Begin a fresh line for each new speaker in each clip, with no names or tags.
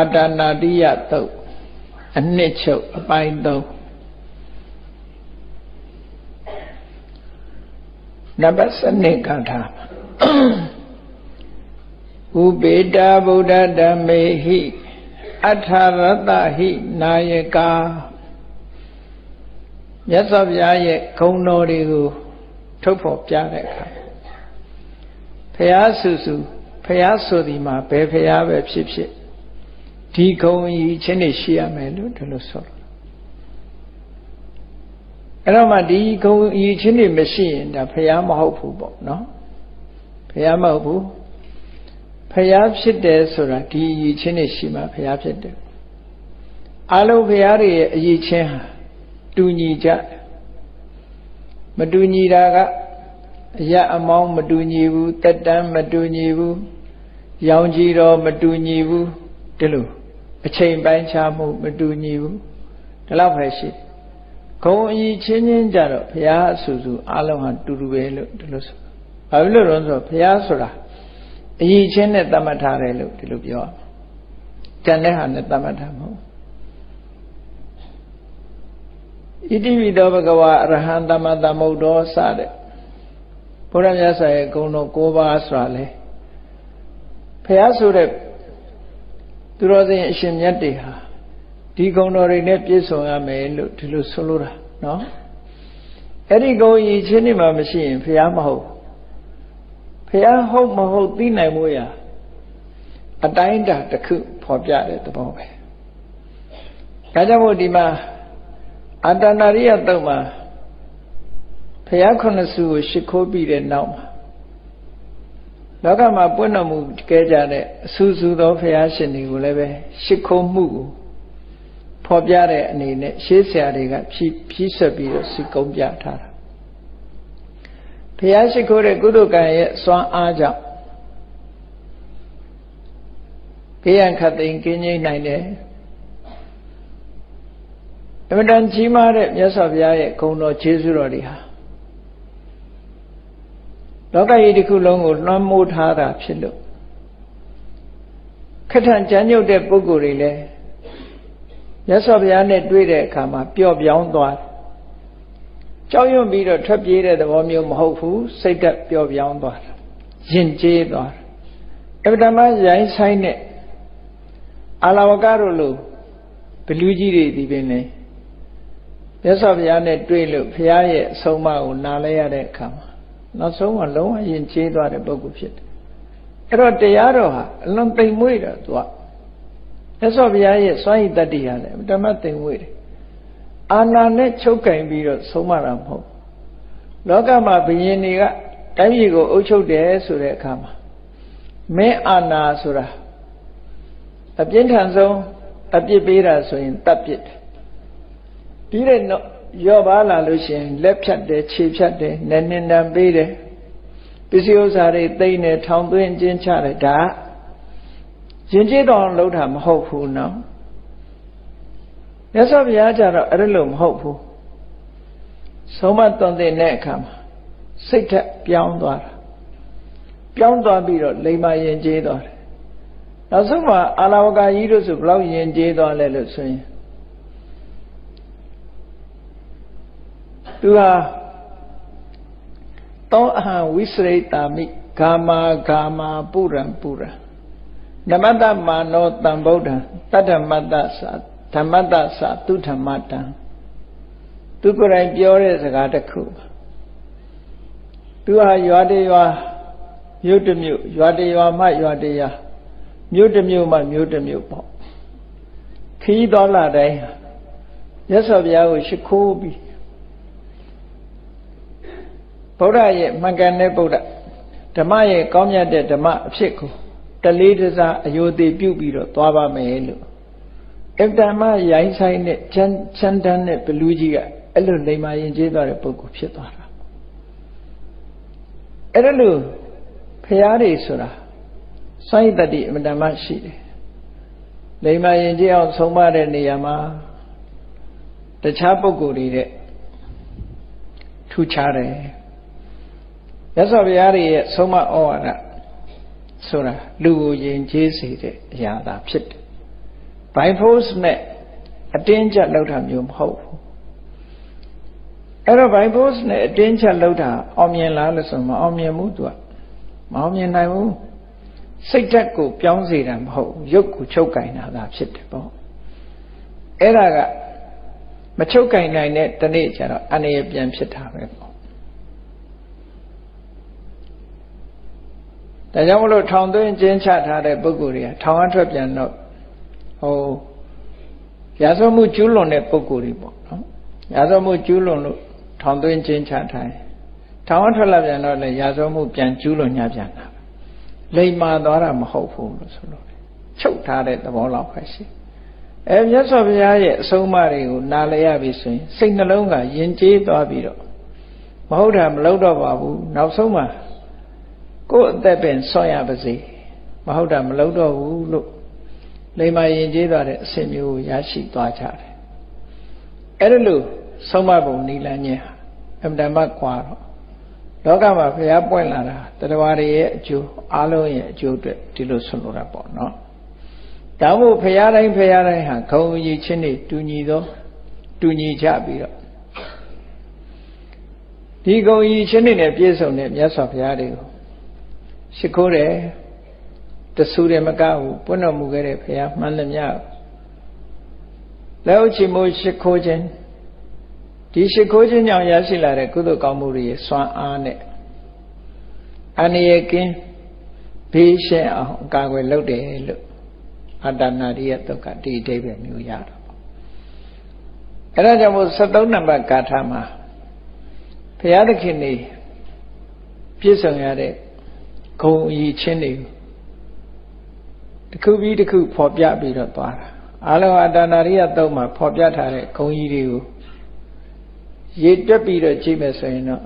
အာတာနာတိယတုတ်အနှစ်ချုပ်အပိုင်း3နံပါတ်7ကထာဥပေတာဗုဒ္ဓဓမ္မေဟိအထာရတဟိနာယကာမြတ်စွာဘုရားရဲ့ဂုဏ်တော်တွေကိုထုတ်ဖော်ပြတဲ့အခါဖះဆူဆူဖះဆိုဒီမှာဘယ်ဖះပဲဖြစ်ဖြစ် ဒီဂုံကြီးချင်းနေရှိရမယ်လို့ဒီလိုဆိုအဲ့တော့မှဒီဂုံကြီးချင်းနေမရှိရင်ဒါဖះမဟုတ်ဘူးပေါ့နော်ဖះမဟုတ်ဘူးဖះဖြစ်တယ်ဆိုတာဒီအည်ချင်းနေရှိမှဖះဖြစ်တယ်အလုံးဖះတွေရဲ့အည်ချင်းဟာတူညီကြမတူညီတာကအရအမောင်းမတူညီဘူးတက်တန်းမတူညီဘူးရောင်ကြီးတော်မတူညီဘူးဒီလို အချိန်ပိုင်းခြားမှုမတူညီဘူးဒီလောက်ပဲရှိဂုံအကြီးချင်းချင်းကြတော့ဘုရားအဆူဆူအလုံးဟာတူတူပဲလို့ဒီလိုဆိုဘာဖြစ်လို့လဲဆိုတော့ဘုရားဆိုတာအကြီးချင်းနဲ့တတ်မှတ်ထားတယ်လို့ဒီလိုပြောကြံတဲ့ဟာနဲ့တတ်မှတ်ထားမဟုတ်ဣတိပိသောဘဂဝါအရဟံသမ္မာသမ္ဗုဒ္ဓောစတဲ့ဘုရားမြတ်စွာရဲ့ဂုဏ်တော်၉ပါးဆိုတာလေဘုရားဆိုတဲ့ သူတော်စင်အရှင်မြတ်တွေဟာဒီဂုဏ်တော်တွေနဲ့ပြည့်စုံရမယ်လို့ဒီလိုဆိုလိုတာနော်အဲ့ဒီဂုဏ်ကြီးချင်းနေမှာမရှိရင်ဘုရားမဟုတ်ဘုရားဟုတ်မဟုတ်သိနိုင်မို့ရအတိုင်းတာတစ်ခုဖော်ပြတဲ့သဘောပဲဒါကြောင့်မို့ဒီမှာအတ္တနာရိယတုတ်မှာဘုရားခုနှစ်စုကိုရှ िख ိုးပြီးတဲ့နောက်မှာ လောကမှာပွင့်တော်မူခဲ့ကြတဲ့အဆူဆူသောဘုရားရှင်တွေကိုလည်းပဲရှ िख ိုးမှုကိုဖော်ပြတဲ့အနေနဲ့ရှေးဆရာတွေကဖြည့်ဖြည့်ဆွတ်ပြီးတော့စီကုံးပြထားတာဘုရားရှိခိုးတဲ့ကုသကံရဲ့စွမ်းအားကြောင့်ဘေးရန်ခတ်သိမ်းကင်းငြိမ့်နိုင်တယ်အမှန်တန်ကြီးမားတဲ့မြတ်စွာဘုရားရဲ့ဂုဏ်တော်ခြေဆုတော်တွေဟာ လောကကြီးတစ်ခုလုံးကိုလွှမ်းမိုးထားတာဖြစ်လို့ခက်ထန်ကြမ်းကြုတ်တဲ့ပုဂ္ဂိုလ်တွေလည်းမြတ်စွာဘုရားနဲ့တွေ့တဲ့အခါမှာပျော့ပြောင်းသွားကြောက်ရွံ့ပြီးတော့ထွက်ပြေးတဲ့သဘောမျိုးမဟုတ်ဘူးစိတ်သက်ပျော့ပြောင်းသွားတာယဉ်ကျေးသွားတာအဗ္ဗဓမ္မရိုင်းဆိုင်တဲ့အာလဝကတို့လိုဘလူးကြီးတွေဒီပင်လေမြတ်စွာဘုရားနဲ့တွေ့လို့ဘုရားရဲ့အဆုံးအမကိုနားလဲရတဲ့အခါမှာ နောက်ဆုံးကလုံးဝယဉ်ကျေးသွားတဲ့ပုဂ္ဂိုလ်ဖြစ်တယ်အဲ့တော့တရားတော်ဟာအလွန်သိမ်မွေ့တာသူကမြတ်စွာဘုရားရဲ့စွမ်းရည်တတ္တိဟာလည်းဓမ္မသိမ်မွေ့တယ်အာနာနဲ့ချုပ်ကင်ပြီးတော့ဆုံးမတာမဟုတ်လောကမှာဘုရင်တွေကတိုင်းပြည်ကိုအုပ်ချုပ်တယ်ဆိုတဲ့အခါမှာမင်းအာနာဆိုတာအပြင်းထန်ဆုံးအပြစ်ပေးတာဆိုရင်တပ်ပစ်တယ်ပြီးတဲ့ ရော့ပါလာလို့ရှိရင်လက်ဖြတ်တယ်ခြေဖြတ်တယ်နည်းနည်းနံပေးတယ်ပစ္စည်းဥစ္စာတွေသိမ့်တယ်ထောင်သွင်းကျင်းချတယ်ဒါရင်ကျေးတော်လှုပ်တာမဟုတ်ဘူးနော်မြတ်စွာဘုရားကြတော့အဲ့လိုမဟုတ်ဘူးဆုံးမသွန်သင်တဲ့အခါမှာစိတ်ထက်ပြောင်းသွားတာပြောင်းသွားပြီးတော့လိမ္မာယဉ်ကျေးသွားတယ်နောက်ဆုံးမှာအာလဝကကြီးတို့ဆိုဘလောက်ယဉ်ကျေးသွားလဲလို့ဆိုရင် သူဟာသောအဟံဝိစရိတာမိဂာမာဂာမာပုရံပုရံနမတ္တမာနောတံဗုဒ္ဓံတတ္ထမတ္တသဓမ္မတ္တသသူဓမ္မတံသူကိုယ်တိုင်ပြောတဲ့စကားတစ်ခုသူဟာရွာတရွာမြို့တစ်မြို့ရွာတရွာမှရွာတရွာမြို့တစ်မြို့မှမြို့တစ်မြို့ပေါ့ခီးတော်လာတိုင်းရသော်ဘုရားကိုရှိခိုးပြီး ဗုဒ္ဓရဲ့မှန်ကန်တဲ့ဗုဒ္ဓဓမ္မရဲ့ကောင်းမြတ်တဲ့ဓမ္မအဖြစ်ကိုတလေးတစားအယုသိပြုပြီးတော့သွားပါမယ်လို့အတ္တမရိုင်းဆိုင်တဲ့ချမ်းချမ်းတန်းတဲ့ဘလူးကြီးကအဲ့လိုလိမ္မာရင်ကျေးသွားတဲ့ပုဂ္ဂိုလ်ဖြစ်သွားတာအဲ့ဒါလို့ဖရာတွေဆိုတာစွန့်ရည်တတိအမတ္တမရှိတယ်လိမ္မာရင်ကျေးအောင်ဆုံးမတဲ့နေရာမှာတခြားပုဂ္ဂိုလ်တွေတဲ့ထူခြားတယ် ရသော်ဘုရားရဲ့ဆုံးမဩဝါဒဆိုတာလူကိုယဉ်ကျေးစေတဲ့အရာသာဖြစ်တယ် by force နဲ့အတင်းကျပ်လောက်တာမျိုးမဟုတ်ဘူးအဲ့တော့ by force နဲ့အတင်းကျပ်လောက်တာအောင်မြင်လားလို့ဆိုမအောင်မြင်ဘူးသူကမအောင်မြင်နိုင်ဘူးစိတ်ဓာတ်ကိုပြောင်းစေတာမဟုတ်ဘူးရုပ်ကိုချုပ်ကင်တာသာဖြစ်တယ်ပေါ့အဲ့ဒါကမချုပ်ကင်နိုင်တဲ့တနေ့ကျတော့အနေရပြန်ဖြစ်တာပဲပေါ့ ဒါကြောင့်မလို့ထောင်သွင်းကျင်းချထားတဲ့ပုဂ္ဂိုလ်တွေကထောင်အထွက်ပြန်တော့ဟိုရာဇဝမှုကျူးလွန်တဲ့ပုဂ္ဂိုလ်တွေပေါ့နော်ရာဇဝမှုကျူးလွန်လို့ထောင်သွင်းကျင်းချထားတယ်ထောင်အထွက်လာပြန်တော့လေရာဇဝမှုပြန်ကျူးလွန်ညပြန်တာလိမ္မာသွားတာမဟုတ်ဘူးလို့ဆိုလို့ချုပ်ထားတဲ့သဘောလောက်ပဲရှိအဲမြတ်စွာဘုရားရဲ့အဆုံးအမတွေကိုနားလည်ရပြီဆိုရင်စိတ်နှလုံးကယဉ်ကျေးသွားပြီးတော့မဟုတ်တာမလုပ်တော့ပါဘူးနောက်ဆုံးမှာ ကိုယ့်အသက်ပင်ဆွရပါစေမဟုတ်တာမလုပ်တော့ဘူးလို့လိမ္မာယဉ်ကျေးသွားတဲ့အဆင့်မျိုးကိုရရှိသွားကြတယ်အဲ့ဒါလို့ဆုံးမပုံနိလန်းခြင်းအမှန်တမ်းကွာတော့လောကမှာဘုရားပွင့်လာတာတရားတွေရဲ့အကျိုးအားလုံးရဲ့အကျိုးအတွက်ဒီလိုဆွလို့တာပေါ့နော်ဒါမို့ဘုရားတိုင်းဘုရားတိုင်းဟာဂုံရည်ချင်းတွေတူညီသောတူညီကြပြီးတော့ဒီဂုံရည်ချင်းတွေနဲ့ပြည့်စုံတဲ့မြတ်စွာဘုရားတွေကို ရှိခိုးတယ်တဆူတယ်မကဘူးပွင့်တော်မူခဲ့တဲ့ဘုရားမှန်သမျှလက်ဥချီမိုးရှိခိုးခြင်းဒီရှိခိုးခြင်းကြောင့်ရရှိလာတဲ့ကုသိုလ်ကောင်းမှုတွေစွမ်းအားနဲ့အနည်းကင်းဘေးရှင်းအောင်အကာအကွယ်လုပ်တယ်လို့အတ္တနာရိယတုတ်ကဒီအဓိပ္ပာယ်မျိုးရတော့အဲဒါကြောင့်မို့73နံပါတ်ဂါထာမှာဘုရားသခင်နေပြည့်စုံရတဲ့ ဂုံအည်ချင်းတွေတစ်ခုပြီးတစ်ခုဖော်ပြပြီးတော့သွားတာအလုံးအတ္တနာရိယတုတ်မှာဖော်ပြထားတဲ့ဂုံကြီးတွေကိုရေတွက်ပြီးတော့ကြည့်မယ်ဆိုရင်တော့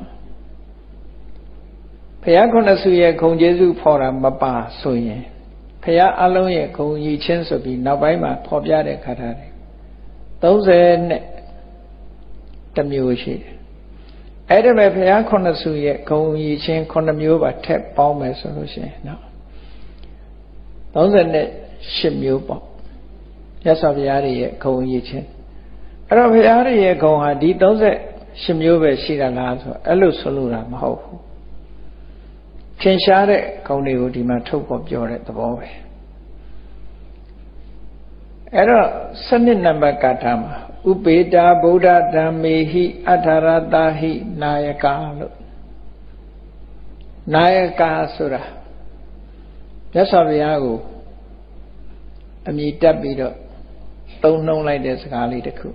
ဘုရားခုနှစ်ဆူရဲ့ဂုံကျေးဇူးဖော်တာမပါဆိုရင်ဘုရားအလုံးရဲ့ဂုံရည်ချင်းဆိုပြီးနောက်ပိုင်းမှာဖော်ပြတဲ့ခါထားတယ်30နဲ့တမျိုးရှိတယ် အဲ့ဒါပဲဘုရားခုနှစ်ဆူရဲ့ဂုံရည်ချင်းခုနှစ်မျိုးပါထက်ပေါင်းမယ်ဆိုလို့ရှိရင်နော်30နဲ့10မျိုးပေါ့ရသော်ဘုရားရဲ့ဂုံရည်ချင်းအဲ့တော့ဘုရားရဲ့ဂုံဟာဒီ30ရှင်မျိုးပဲရှိတာလားဆိုအဲ့လိုဆိုလို့တာမဟုတ်ဘူးထင်ရှားတဲ့ကောင်းတွေကိုဒီမှာထုတ်ပေါ်ပြောတဲ့သဘောပဲ အဲ့တော့စနစ်နံပါတ်ကာထာမှာဥပေတာဗုဒ္ဓဓမ္မေဟိအထာရတာဟိနာယကလို့နာယကဆိုတာမြတ်စွာဘုရားကိုအမိတက်ပြီးတော့သုံးနှုံးလိုက်တဲ့စကားလေးတစ်ခု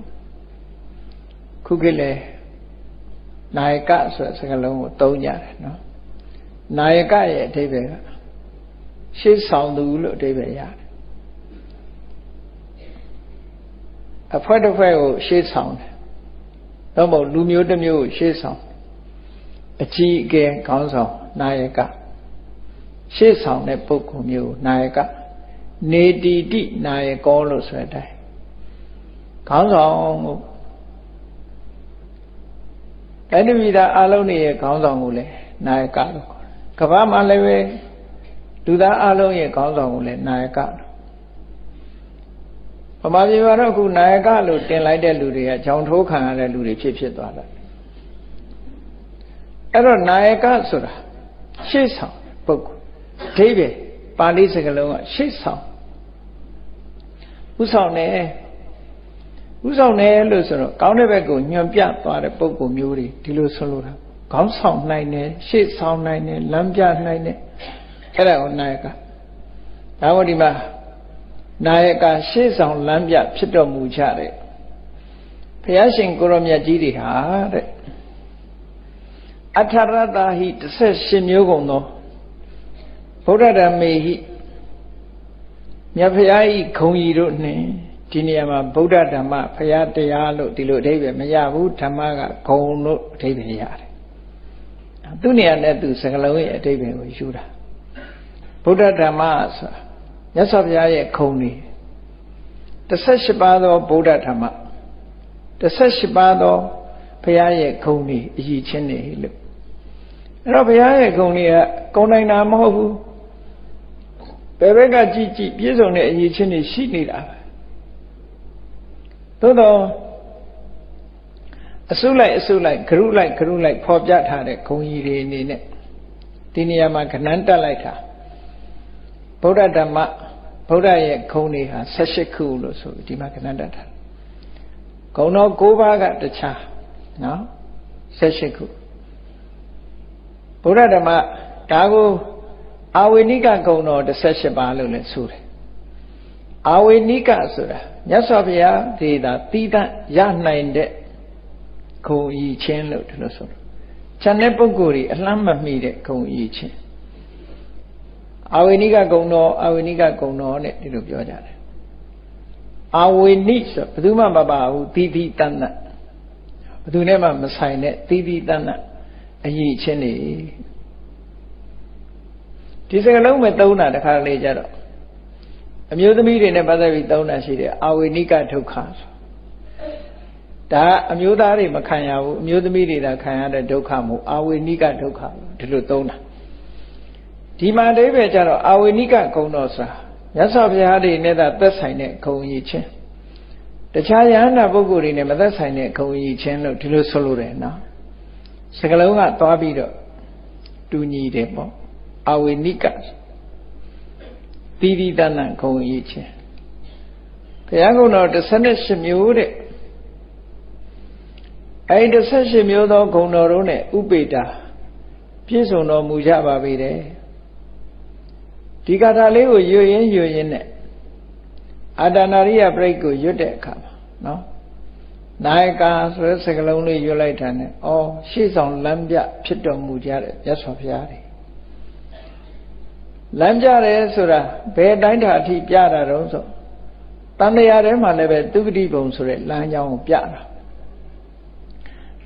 ခုခေတ်လေနာယကဆိုတဲ့စကားလုံးကိုသုံးကြတယ်နော်နာယကရဲ့အဓိပ္ပာယ်ကရှေ့ဆောင်သူလို့အဓိပ္ပာယ်ရတယ် အဖွဲတစ်ဖွဲကိုရှေ့ဆောင်တယ်တော့မဟုတ်လူမျိုးတစ်မျိုးကိုရှေ့ဆောင်အကြီးအကဲခေါင်းဆောင်နာယကရှေ့ဆောင်တဲ့ပုဂ္ဂိုလ်မျိုးနာယကနေတီတိနာယကောလို့ဆိုတဲ့အတိုင်းခေါင်းဆောင်ကိုအဲ့ဒီမိသားအလုံးတွေရဲ့ခေါင်းဆောင်ကိုလည်းနာယကလို့ခေါ်တယ်ကမ္ဘာမှာလည်းပဲလူသားအလုံးရဲ့ခေါင်းဆောင်ကိုလည်းနာယကလို့ ဗမာပြည်မှာတော့အခုနာယကလို့တင်လိုက်တဲ့လူတွေကကြောင်ထိုးခံရတဲ့လူတွေဖြစ်ဖြစ်သွားတယ်အဲ့တော့နာယကဆိုတာရှေ့ဆောင်ပုဂ္ဂိုလ်အဓိပ္ပာယ်ပါဠိစကားလုံးကရှေ့ဆောင်ဥဆောင်တယ်ဥဆောင်တယ်လို့ဆိုတော့ကောင်းတဲ့ဘက်ကိုညွန်ပြသွားတဲ့ပုံကိုမျိုးတွေဒီလိုဆွလို့တာခေါင်းဆောင်နိုင်တယ်ရှေ့ဆောင်နိုင်တယ်လမ်းပြနိုင်တယ်အဲ့ဒါကိုနာယကဒါမို့ဒီမှာ နာယကရှေ့ဆောင်လမ်းပြဖြစ်တော်မူကြတဲ့ဘုရားရှင်ကိုရောမြတ်ကြီးတွေဟာတဲ့အထရတဟိ18မျိုးကုန်သောဗုဒ္ဓဓမ္မေဟိမြတ်ဖရာဤခုံကြီးတို့နှင့်ဒီနေရာမှာဗုဒ္ဓဓမ္မဖရာတရားလို့ဒီလိုအဓိပ္ပာယ်မရဘူးဓမ္မကဂုံလို့အဓိပ္ပာယ်ရတယ်သူနေရာနဲ့သူစကလုံးရဲ့အဓိပ္ပာယ်ကိုယူတာဗုဒ္ဓဓမ္မဆိုတာ မြတ်စွာဘုရားရဲ့ခုံနေ18ပါးသောဗုဒ္ဓဓမ္မ18ပါးသောဘုရားရဲ့ခုံနေအည်ချင်းနေလို့အဲ့တော့ဘုရားရဲ့ခုံနေကကုံနိုင်တာမဟုတ်ဘူးဘယ်ဘက်ကကြည့်ကြည့်ပြည့်စုံတဲ့အည်ချင်းနေရှိနေတာပဲသို့တော့အစုလိုက်အစုလိုက်ဂရုလိုက်ဂရုလိုက်ဖော်ပြထားတဲ့ဂုံကြီးတွေအနေနဲ့ဒီနေရာမှာခဏန်းတက်လိုက်တာ ဗုဒ္ဓဓမ္မဗုဒ္ဓရဲ့ဂုံတွေဟာ18ခုလို့ဆိုပြီးဒီမှာခဏန်းတက်တာဂုံတော်9ပါးကတခြားနော်18ခုဗုဒ္ဓဓမ္မဒါကိုအာဝေနိကဂုံတော်18ပါးလို့လည်းဆိုတယ်အာဝေနိကဆိုတာမြတ်စွာဘုရားဒေတာတိတရနိုင်တဲ့ဂုံဤချင်းလို့ဒီလိုဆိုတယ်။ခြံတဲ့ပုဂ္ဂိုလ်တွေအလှမ်းမမိတဲ့ဂုံဤချင်း အာဝေနိကဂုံတော်အာဝေနိကဂုံတော်နဲ့ဒီလိုပြောကြတယ်။အာဝေနိဆိုဘယ်သူမှမပါဘူးတိတိတန်တန်ဘယ်သူနဲ့မှမဆိုင်တဲ့တိတိတန်တန်အရေးချင်းနေဒီစကလုံးပဲသုံးတာတခါလေကြတော့အမျိုးသမီးတွေနဲ့ပတ်သက်ပြီးသုံးတာရှိတယ်အာဝေနိကဒုက္ခဆိုဒါအမျိုးသားတွေမခံရဘူးအမျိုးသမီးတွေသာခံရတဲ့ဒုက္ခမို့အာဝေနိကဒုက္ခဒီလိုသုံးတာ ဒီမှာအဓိပ္ပာယ်ကျတော့အာဝေနိကဂုံတော်ဆိုတာမြတ်စွာဘုရားတွေနဲ့သာသက်ဆိုင်တဲ့ဂုံရည်ချင်းတခြားယဟန္တာပုဂ္ဂိုလ်တွေနဲ့မသက်ဆိုင်တဲ့ဂုံရည်ချင်းလို့ဒီလိုဆိုလိုတယ်နော်စကလုံးကသွားပြီးတော့တူညီတယ်ပေါ့အာဝေနိကသီတိတဏ္ဏဂုံရည်ချင်းဘုရားကုံတော်18မျိုးတဲ့အဲဒီ18မျိုးသောဂုဏ်တော်တို့နဲ့ဥပေတာပြည့်စုံတော်မူကြပါပေတယ် ဒီကာထာလေးကိုရွရင်ရွရင်နဲ့အာတနာရိယပြိတ်ကိုရွတ်တဲ့အခါမှာနော်နာယကာဆိုတဲ့စကားလုံးလေးရွတ်လိုက်တာနဲ့ဩရှေ့ဆောင်လမ်းပြဖြစ်တော်မူကြတဲ့မြတ်စွာဘုရားတွေလမ်းပြတယ်ဆိုတာဘယ်တိုင်းတာအထိပြတာတော့ဆိုတန်တရားထဲမှာလည်းပဲသူဂတိဘုံဆိုတဲ့လမ်းကြောင်းကိုပြတာ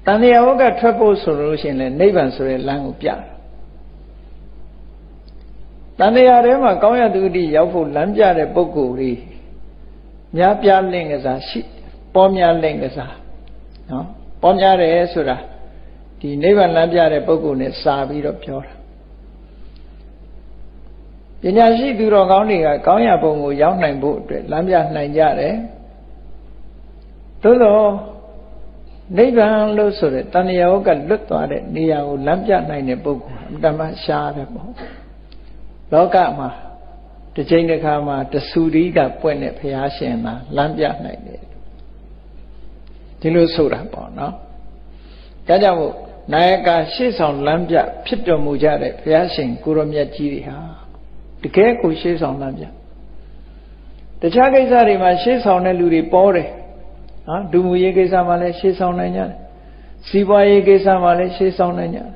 တန်တရားဝကထွက်ဖို့ဆိုလို့ရှိရင်လည်းနိဗ္ဗာန်ဆိုတဲ့လမ်းကိုပြတာ တန်တရားထဲမှာကောင်းရသူဂတိရောက်ဖို့လမ်းပြတဲ့ပုဂ္ဂိုလ်ကြီးများပြလင့်ကစားရှိပေါ်များလင့်ကစားနော်ပေါ်များတယ်ဆိုတာဒီနိဗ္ဗာန်လမ်းပြတဲ့ပုဂ္ဂိုလ်နဲ့စာပြီးတော့ပြောတာပညာရှိသူတော်ကောင်းတွေကကောင်းရပုံကိုရောက်နိုင်ဖို့အတွက်လမ်းပြနိုင်ကြတယ်သို့သောနိဗ္ဗာန်လို့ဆိုတဲ့တဏှာဝကလွတ်သွားတဲ့နေရာကိုလမ်းပြနိုင်တဲ့ပုဂ္ဂိုလ်အတ္တမရှားတယ်ပေါ့ လောကမှာတစ်ချိန်တစ်ခါမှာတဆူရီကပွင့်တဲ့ဘုရားရှင်မှာလမ်းပြနိုင်တယ်ဒီလိုဆိုတာပေါ့နော်ဒါကြောင့်မို့နာယကရှေ့ဆောင်လမ်းပြဖြစ်တော်မူကြတဲ့ဘုရားရှင်ကိုရမြတ်ကြီးတွေဟာတကယ်ကိုရှေ့ဆောင်လမ်းပြတခြားကိစ္စတွေမှာရှေ့ဆောင်တဲ့လူတွေပေါ်တယ်နော်ဒုမှုရေးကိစ္စမှာလည်းရှေ့ဆောင်နိုင်ကြတယ်စီးပွားရေးကိစ္စမှာလည်းရှေ့ဆောင်နိုင်ကြတယ်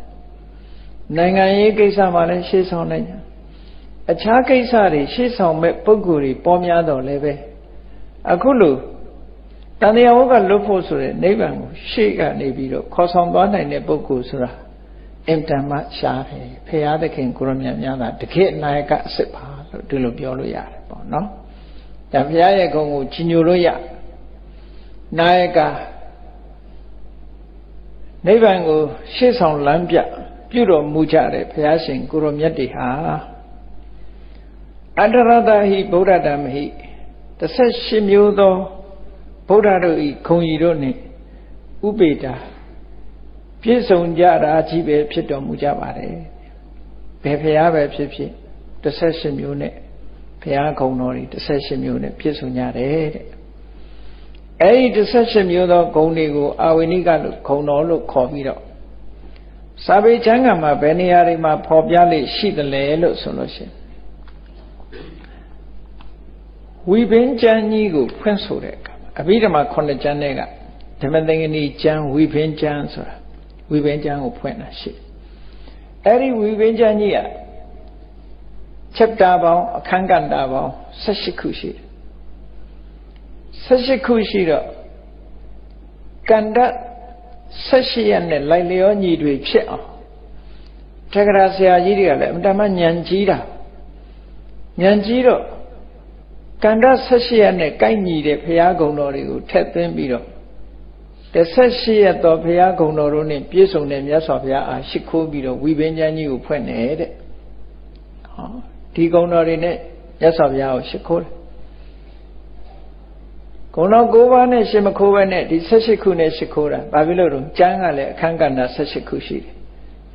နိုင်ငံရေးကိစ္စမှာလည်းရှေ့ဆောင်နိုင်ကြတယ် အခြားကိစ္စတွေရှေ့ဆောင်မဲ့ပုံကိုယ်တွေပေါ်များတော့လည်းပဲအခုလို့တန်တရားဝကလွတ်ဖို့ဆိုတဲ့နိဗ္ဗာန်ကိုရှေ့ကနေပြီးတော့ခေါ်ဆောင်သွားနိုင်တဲ့ပုဂ္ဂိုလ်ဆိုတာအင်တန်မှရှားတယ်ဖရာသခင်ကိုရမြတ်များတာတကယ့်နာယကအစ်စ်ပါလို့ဒီလိုပြောလို့ရတယ်ပေါ့နော်ဒါဖရာရဲ့ဂုဏ်ကိုကြီးညိုလို့ရနာယကနိဗ္ဗာန်ကိုရှေ့ဆောင်လမ်းပြပြုတော်မူကြတဲ့ဘုရားရှင်ကိုရောမြတ်တွေဟာ အတ္တရတဟိဗုဒ္ဓတမဟိ18မျိုးသောဗုဒ္ဓတို့ဤခုံရီတို့နှင့်ဥပေတာပြည့်စုံကြတာကြီးပဲဖြစ်တော်မူကြပါတယ်ဘယ်ဖရားပဲဖြစ်ဖြစ်18မျိုးနဲ့ဘုရားခုံတော်တွေ18မျိုးနဲ့ပြည့်စုံကြတယ်တဲ့အဲ့ဒီ18မျိုးသောဂုဏ်တွေကိုအာဝိနိကလို့ဂုဏ်တော်လို့ခေါ်ပြီးတော့စာပေကျမ်းဂန်မှာဘယ်နေရာတွေမှာဖော်ပြလိရှိတယ်လဲလို့ဆိုလို့ရှိရင် ဝိပင်းကျမ်းကြီးကိုဖွင့်ဆိုတဲ့အခါအဘိဓမ္မာ9ကျမ်းတွေကဓမ္မသင်္ကနီကျမ်းဝိပင်းကျမ်းဆိုတာဝိပင်းကျမ်းကိုဖွင့်တာရှိအဲ့ဒီဝိပင်းကျမ်းကြီးက chapter ပေါင်းအခန်းကဏ္ဍပေါင်း18ခုရှိတယ်18ခုရှိတော့ကန္တ18ရက်နဲ့လိုက်လျောညီတွေဖြစ်အောင်တက္ကရာဆရာကြီးတွေကလည်းအမှန်တမ်းညံကြီးတာညံကြီးတော့ ကန္တ18ရက်နဲ့ကိုက်ညီတဲ့ဘုရားကုံတော်တွေကိုထက်သွင်းပြီးတော့18ရက်တော်ဘုရားကုံတော်တို့နဲ့ပြည့်စုံတဲ့မြတ်စွာဘုရားအားရှိခိုးပြီးတော့ဝိပင်းချမ်းကြီးကိုဖွင့်နေတဲ့ဟောဒီကုံတော်တွေနဲ့မြတ်စွာဘုရားကိုရှိခိုးတယ်ဂုဏတော်9ပါးနဲ့ရှင်မခိုးပဲနဲ့ဒီ18ခုနဲ့ရှိခိုးတာဘာဖြစ်လို့တော့ကျမ်းကလည်းအခန်းကဏ္ဍ18ခုရှိတယ်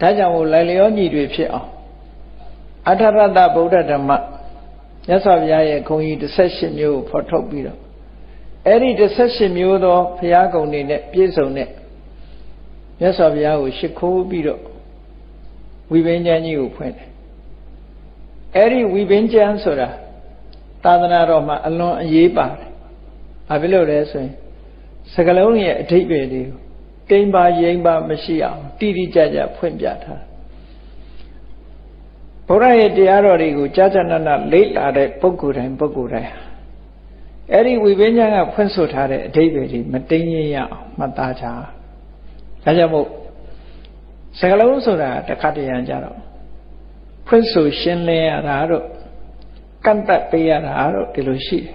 ဒါကြောင့်မို့လိုက်လျောညီတွေဖြစ်အောင်အထရတဗုဒ္ဓဓမ္မ မြတ်စွာဘုရားရဲ့ဂုံကြီး18မျိုးကိုဖော်ထုတ်ပြီးတော့အဲ့ဒီ18မျိုးသောဘုရားဂုံတွေနဲ့ပြည့်စုံတဲ့မြတ်စွာဘုရားကိုရှိခိုးပြီးတော့ဝိပင်းကျမ်းကြီးကိုဖွင့်တယ်အဲ့ဒီဝိပင်းကျမ်းဆိုတာသာသနာတော်မှာအလွန်အရေးပါတယ်။ဘာဖြစ်လို့လဲဆိုရင်စကလုံးရဲ့အဓိပ္ပာယ်တွေကိုတိမ်ပါရင်ပါမရှိအောင်တိတိကျကျဖွင့်ပြထားဘု ရားရဲ့တရားတော်တွေကိုကြာကြာနာနာလေ့လာတဲ့ပုဂ္ဂိုလ်တိုင်းပုဂ္ဂိုလ်တိုင်းအဲ့ဒီဝိပင်းကျမ်းကဖွင့်ဆိုထားတဲ့အဓိပ္ပာယ်တွေမတိမ်ရရအောင်မှတ်သားကြ။ဒါကြောင့်မို့စကလုံးဆိုတာတခါတရံကြတော့ဖွင့်ဆိုရှင်းလင်းရတာတော့ကန့်တက်ပေးရတာတော့ဒီလိုရှိတယ်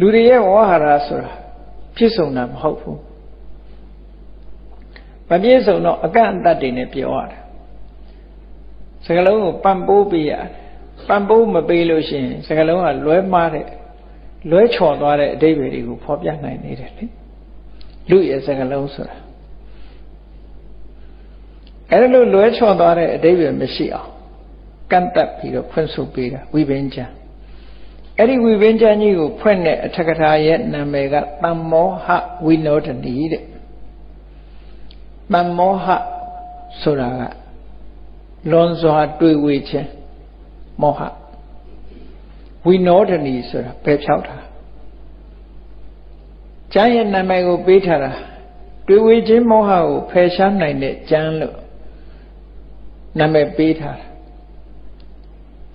လူတွေရဲ့ဝါဟာရဆိုတာပြည့်စုံတာမဟုတ်ဘူးမပြည့်စုံတော့အကန့်အသတ်တွေနဲ့ပြောရတယ် စကလုံးကိုပံ့ပိုးပေးရတယ်ပံ့ပိုးမပေးလို့ရှိရင်စကလုံးကလွဲမှားတဲ့လွဲချော်သွားတဲ့အဓိပ္ပာယ်တွေကိုဖော်ပြနိုင်နေတယ်လေလူရဲ့စကလုံးဆိုတာအဲ့လိုလွဲချော်သွားတဲ့အဓိပ္ပာယ်မရှိအောင်ကန့်တက်ပြီးတော့ဖွင့်ဆိုပေးတာဝိပင်းကျမ်းအဲ့ဒီဝိပင်းကျမ်းကြီးကိုဖွင့်တဲ့အထကထာရဲ့နာမည်ကတမ္မောဟဝိနောဒနီတဲ့တမ္မောဟဆိုတာက လွန်စွာတွေ့ဝေခြင်းမောဟဝိနောဒနီဆိုတာပယ်ဖြောက်တာကျမ်းရဲ့နာမည်ကိုပေးထားတာတွေ့ဝေခြင်းမောဟကိုဖယ်ရှားနိုင်တဲ့ကျမ်းလို့နာမည်ပေးထားတာ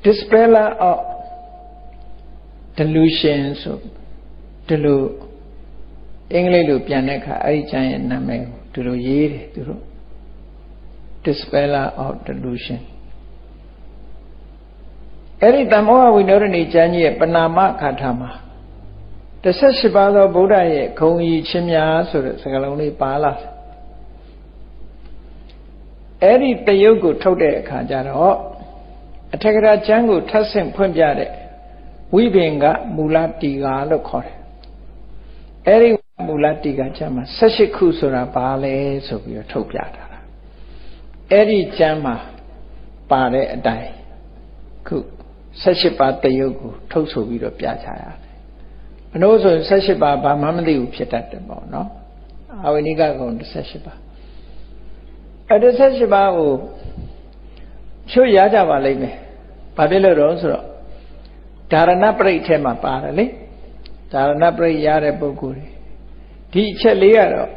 dispeller of delusion ဆိုဒီလိုအင်္ဂလိပ်လိုပြန်တဲ့အခါအဲ့ဒီကျမ်းရဲ့နာမည်ကိုဒီလိုရေးတယ်သူတို့ dispeller of delusion အဲ့ဒီတမောဟဝိနောဒနေကျမ်းကြီးရဲ့ပဏာမခါထာမှာ18ပါးသောဗုဒ္ဓရဲ့ခုံကြီးချင်းများဆိုတဲ့စကားလုံးလေးပါလာတယ်အဲ့ဒီတယုတ်ကိုထုတ်တဲ့အခါကျတော့အထက်ကရာကျမ်းကိုထပ်ဆင့်ဖွင့်ပြတဲ့ဝိပင်ကမူလတီကာလို့ခေါ်တယ်။အဲဒီမူလတီကာကျမ်းမှာ18ခုဆိုတာဘာလဲဆိုပြီးတော့ထုတ်ပြထားတာ။ အဲဒီကျမ်းမှာပါတဲ့အတိုင်းခု18ပါးတယုတ်ကိုထုတ်ဆိုပြီးတော့ပြချရတယ်။မလို့ဆိုရင်18ပါးဘာမှမသိဘူးဖြစ်တတ်တယ်ပေါ့နော်။အဝိနိကကုံ18ပါး။အဲဒီ18ပါးကိုချွတ်ရကြပါလိမ့်မယ်။ဘာဖြစ်လို့တော့ဆိုတော့ဓာရဏပရိတ်ထဲမှာပါတယ်လေ။ဓာရဏပရိတ်ရတဲ့ပုဂ္ဂိုလ်တွေဒီအချက်လေးကတော့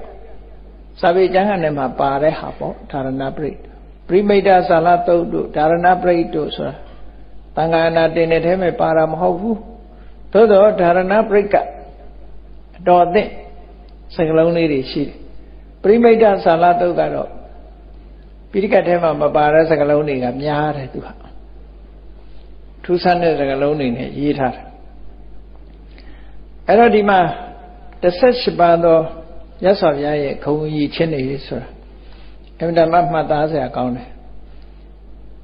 စာပေကျမ်းကနေမှာပါတဲ့ဟာပေါ့ဓာရဏပရိတ်ပရိမိတ်တာဇာလတုတ်တို့ဓာရဏပရိတ်တို့ဆိုတာတန်ခါနာတင်တဲ့ထဲမှာပါတာမဟုတ်ဘူး။သို့တော့ဓာရဏပရိတ်ကအတော်အသင့်စကလုံးလေးတွေရှိတယ်။ပရိမိတ်တာဇာလတုတ်ကတော့ပိဋကတ်ထဲမှာမပါတဲ့စကားလုံးတွေကများတယ်သူကထူးဆန်းတဲ့စကားလုံးတွေနဲ့ရေးထားတာအဲ့တော့ဒီမှာ18ပါးသော ရသော်ဘုရားရဲ့ခုံကြီးချင်းနေဆိုတာအမှန်တမ်းမှတ်သားစရာကောင်းတယ်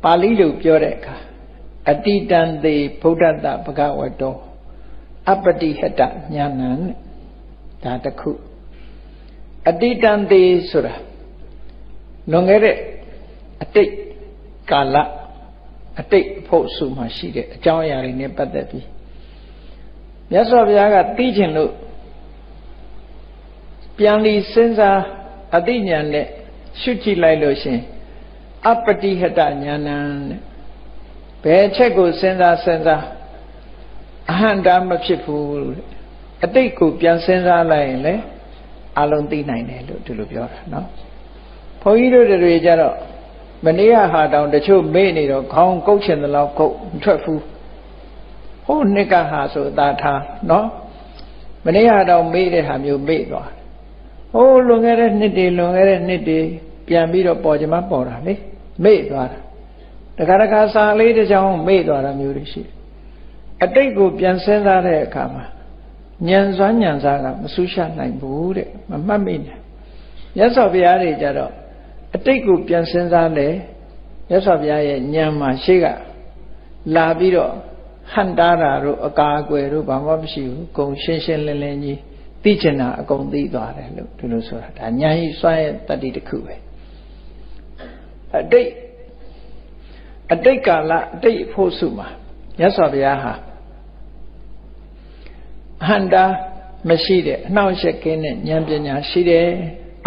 ပါဠိလိုပြောတဲ့အခါအတိတံသေဗုဒ္ဓတဘဂဝတောအပတိဟတညာဏံဒါတခုအတိတံသေဆိုတာလွန်ခဲ့တဲ့အတိတ်ကာလအတိတ်ဖို့စုမှာရှိတဲ့အကြောင်းအရာတွေနဲ့ပတ်သက်ပြီးမြတ်စွာဘုရားကသိကျင်လို့ ပြန်လီစဉ်းစားအသိဉာဏ်နဲ့ရှုကြည့်လိုက်လို့ရှင်အပတိဟတဉာဏံတဲ့ဘယ်ချက်ကိုစဉ်းစားစဉ်းစားအဟံတာမဖြစ်ဘူးတဲ့အတိတ်ကိုပြန်စဉ်းစားလိုက်ရင်လည်းအလုံးသိနိုင်တယ်လို့ဒီလိုပြောတာနော်ဘုန်းကြီးတို့တွေကြတော့မနေ့ကဟာတောင်တချို့မေ့နေတော့ခေါင်းကုတ်ချင်သလောက်ကုတ်မထွက်ဘူးဟိုနှစ်ကဟာဆိုသာထားနော်မနေ့ကတောင်မေ့တဲ့ဟာမျိုးမေ့သွားတယ် ဟိုလွန်ခဲ့တဲ့နှစ်တွေလွန်ခဲ့တဲ့နှစ်တွေပြန်ပြီးတော့ပေါ်ကြမှာပေါ်တာလေမေ့သွားတာတခါတခါစာလေးတစ်ချောင်းမေ့သွားတာမျိုးတွေရှိတယ်အတိတ်ကိုပြန်စဉ်းစားတဲ့အခါမှာဉာဏ်စွမ်းဉာဏ်စားကမဆူရှနိုင်ဘူးတဲ့မမှတ်မိနဲ့မြတ်စွာဘုရားတွေကြတော့အတိတ်ကိုပြန်စဉ်းစားလဲမြတ်စွာဘုရားရဲ့ဉာဏ်မှာရှေ့ကလာပြီးတော့ဟန်တာတာတို့အကာအကွယ်တို့ဘာမှမရှိဘူးဂုံရှင်းရှင်းလင်းလင်းကြီး သိကျင်တာအကုန်သိသွားတယ်လို့ဒီလိုဆိုတာဒါညာဟိစွမ်းရဲ့တတ္တိတစ်ခုပဲအတိတ်အတိတ်ကာလအတိတ်အဖို့စုမှာမြတ်စွာဘုရားဟာအဟန္တာမရှိတဲ့အနှောင့်အယှက်ကင်းတဲ့ဉာဏ်ပညာရှိတယ်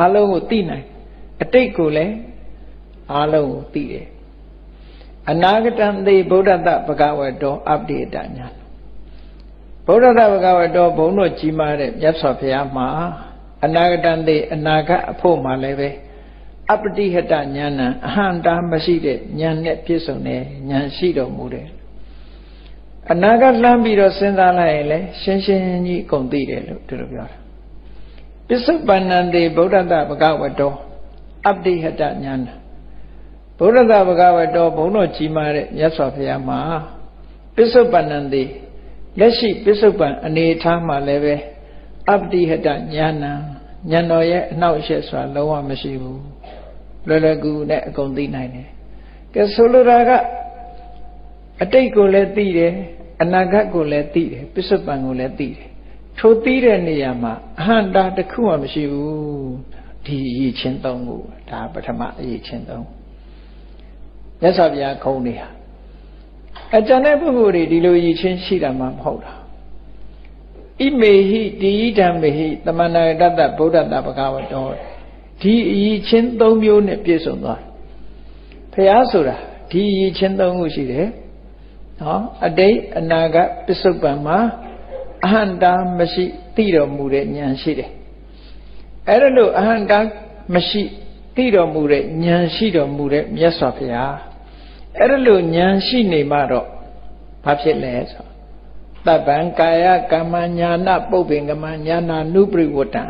အလုံးကိုသိနိုင်အတိတ်ကိုလည်းအလုံးကိုသိတယ်အနာဂတံသေဗုဒ္ဓတဘဂဝတောအပ္ပိတညာ ဗုဒ္ဓတဘဂဝတောဘုံတို့ကြီးမားတဲ့မြတ်စွာဘုရားမှာအနာဂတံသေအနာဂတ်အဖို့မှာလည်းပဲအပ္ပတိဟတဉာဏ်အဟံတာမရှိတဲ့ဉာဏ်နဲ့ပြည့်စုံတဲ့ဉာဏ်ရှိတော်မူတယ်အနာဂတ်လှမ်းပြီးတော့စဉ်းစားလိုက်ရင်လည်းရှင်းရှင်းကြီးအကုန်သိတယ်လို့ဒီလိုပြောတာပစ္စုပန်နံတေဗုဒ္ဓတဘဂဝတောအပ္ပတိဟတဉာဏ်ဗုဒ္ဓတဘဂဝတောဘုံတော်ကြီးမားတဲ့မြတ်စွာဘုရားမှာပစ္စုပန်နံတေ လက်ရှိပစ္စုပန်အနေထားမှာလည်းပဲအပ္ပတိဟတဉာဏ်ဉာဏ်တော်ရဲ့အနောက်ရှက်စွာလုံးဝမရှိဘူးလွယ်လွယ်ကူကူနဲ့အကုန်သိနိုင်တယ်ကဲဆိုလိုတာကအတိတ်ကိုလည်းသိတယ်အနာဂတ်ကိုလည်းသိတယ်ပစ္စုပန်ကိုလည်းသိတယ်ထိုသိတဲ့နေရာမှာအဟန္တာတစ်ခုမှမရှိဘူးဒီအရေးချင်းသုံးခုဒါပထမအရေးချင်းသုံးမြတ်စွာဘုရားခုံးနေဟာ အကျန်တဲ့ပုဂ္ဂိုလ်တွေဒီလိုအရေးချင်းရှိတာမှမဟုတ်တာဣမေဟိတိဓမ္မေဟိတမန္တရတ္တဗုဒ္ဓတဘဂဝတောဒီအရေးချင်း၃မျိုးနဲ့ပြည့်စုံသွားဘုရားဆိုတာဒီအရေးချင်း၃ခုရှိတယ်နော်အတိတ်အနာဂတ်ပစ္စုပန်မှာအဟံတာမရှိသိတော်မူတဲ့ဉာဏ်ရှိတယ်အဲ့ဒါလို့အဟံတာမရှိသိတော်မူတဲ့ဉာဏ်ရှိတော်မူတဲ့မြတ်စွာဘုရား အဲ့ဒါလို့ဉာဏ်ရှိနေမှတော့ဘာဖြစ်လဲဆိုတပ္ပံကာယကမ္မညာနာပုပ္ပင်ကမ္မညာနာနုပရိဝတ္တံ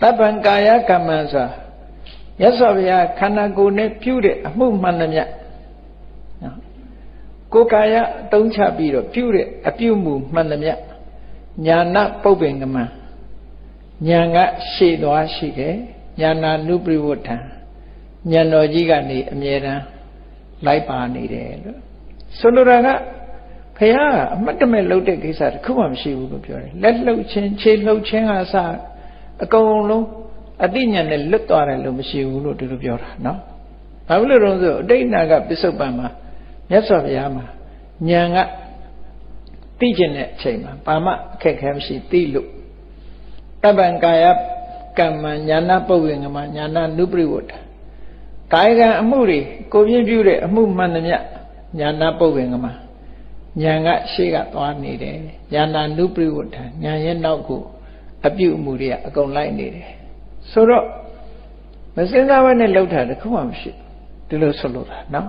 တပ္ပံကာယကမ္မဆိုတာမြတ်စွာဘုရားခန္ဓာကိုယ်နဲ့ပြုတဲ့အမှုမှန်သမျှနော်ကိုယ်ကာယအတုံးချပြီးတော့ပြုတဲ့အပြုမှုမှန်သမျှညာနာပုပ္ပင်ကမဉာဏ်ကရှေ့သွားရှိတယ်ညာနာနုပရိဝဋ္ဌံဉာဏ်တော်ကြီးကနေအမြဲတမ်း လိုက်ပါနေတယ်လို့ဆိုလိုတာကဖះကအမှတ်တမဲ့လှုပ်တဲ့ကိစ္စတခုမှမရှိဘူးလို့ပြောတယ်လက်လှုပ်ခြင်းခြေလှုပ်ခြင်းကအစအကုန်လုံးအတိညာနဲ့လွတ်သွားတယ်လို့မရှိဘူးလို့ဒီလိုပြောတာနော်ဘာလို့လဲဆိုအတိတ်နာကပစ္စုပန်မှာမြတ်စွာဘုရားမှာဉာဏ်ကသိကျင်တဲ့အချိန်မှာဘာမှအခက်ခဲမရှိသိလို့တပ္ပံကာယကမ္မညာနာပုဝေငမညာနာနုပရိဝတ္တ ကာယကံအမှုတွေကိုပြင်းပြုတဲ့အမှုမှန်သမျှညာနာပုဝေငမညာကရှေ့ကသွားနေတယ်ညာနာနုပရိဝတ္တညာရဲ့နောက်ကိုအပြုအမူတွေကအကုန်လိုက်နေတယ်ဆိုတော့မစင်စားဘဲနဲ့လှုပ်တာတခုမှမရှိဒီလိုဆိုလို့တာနော်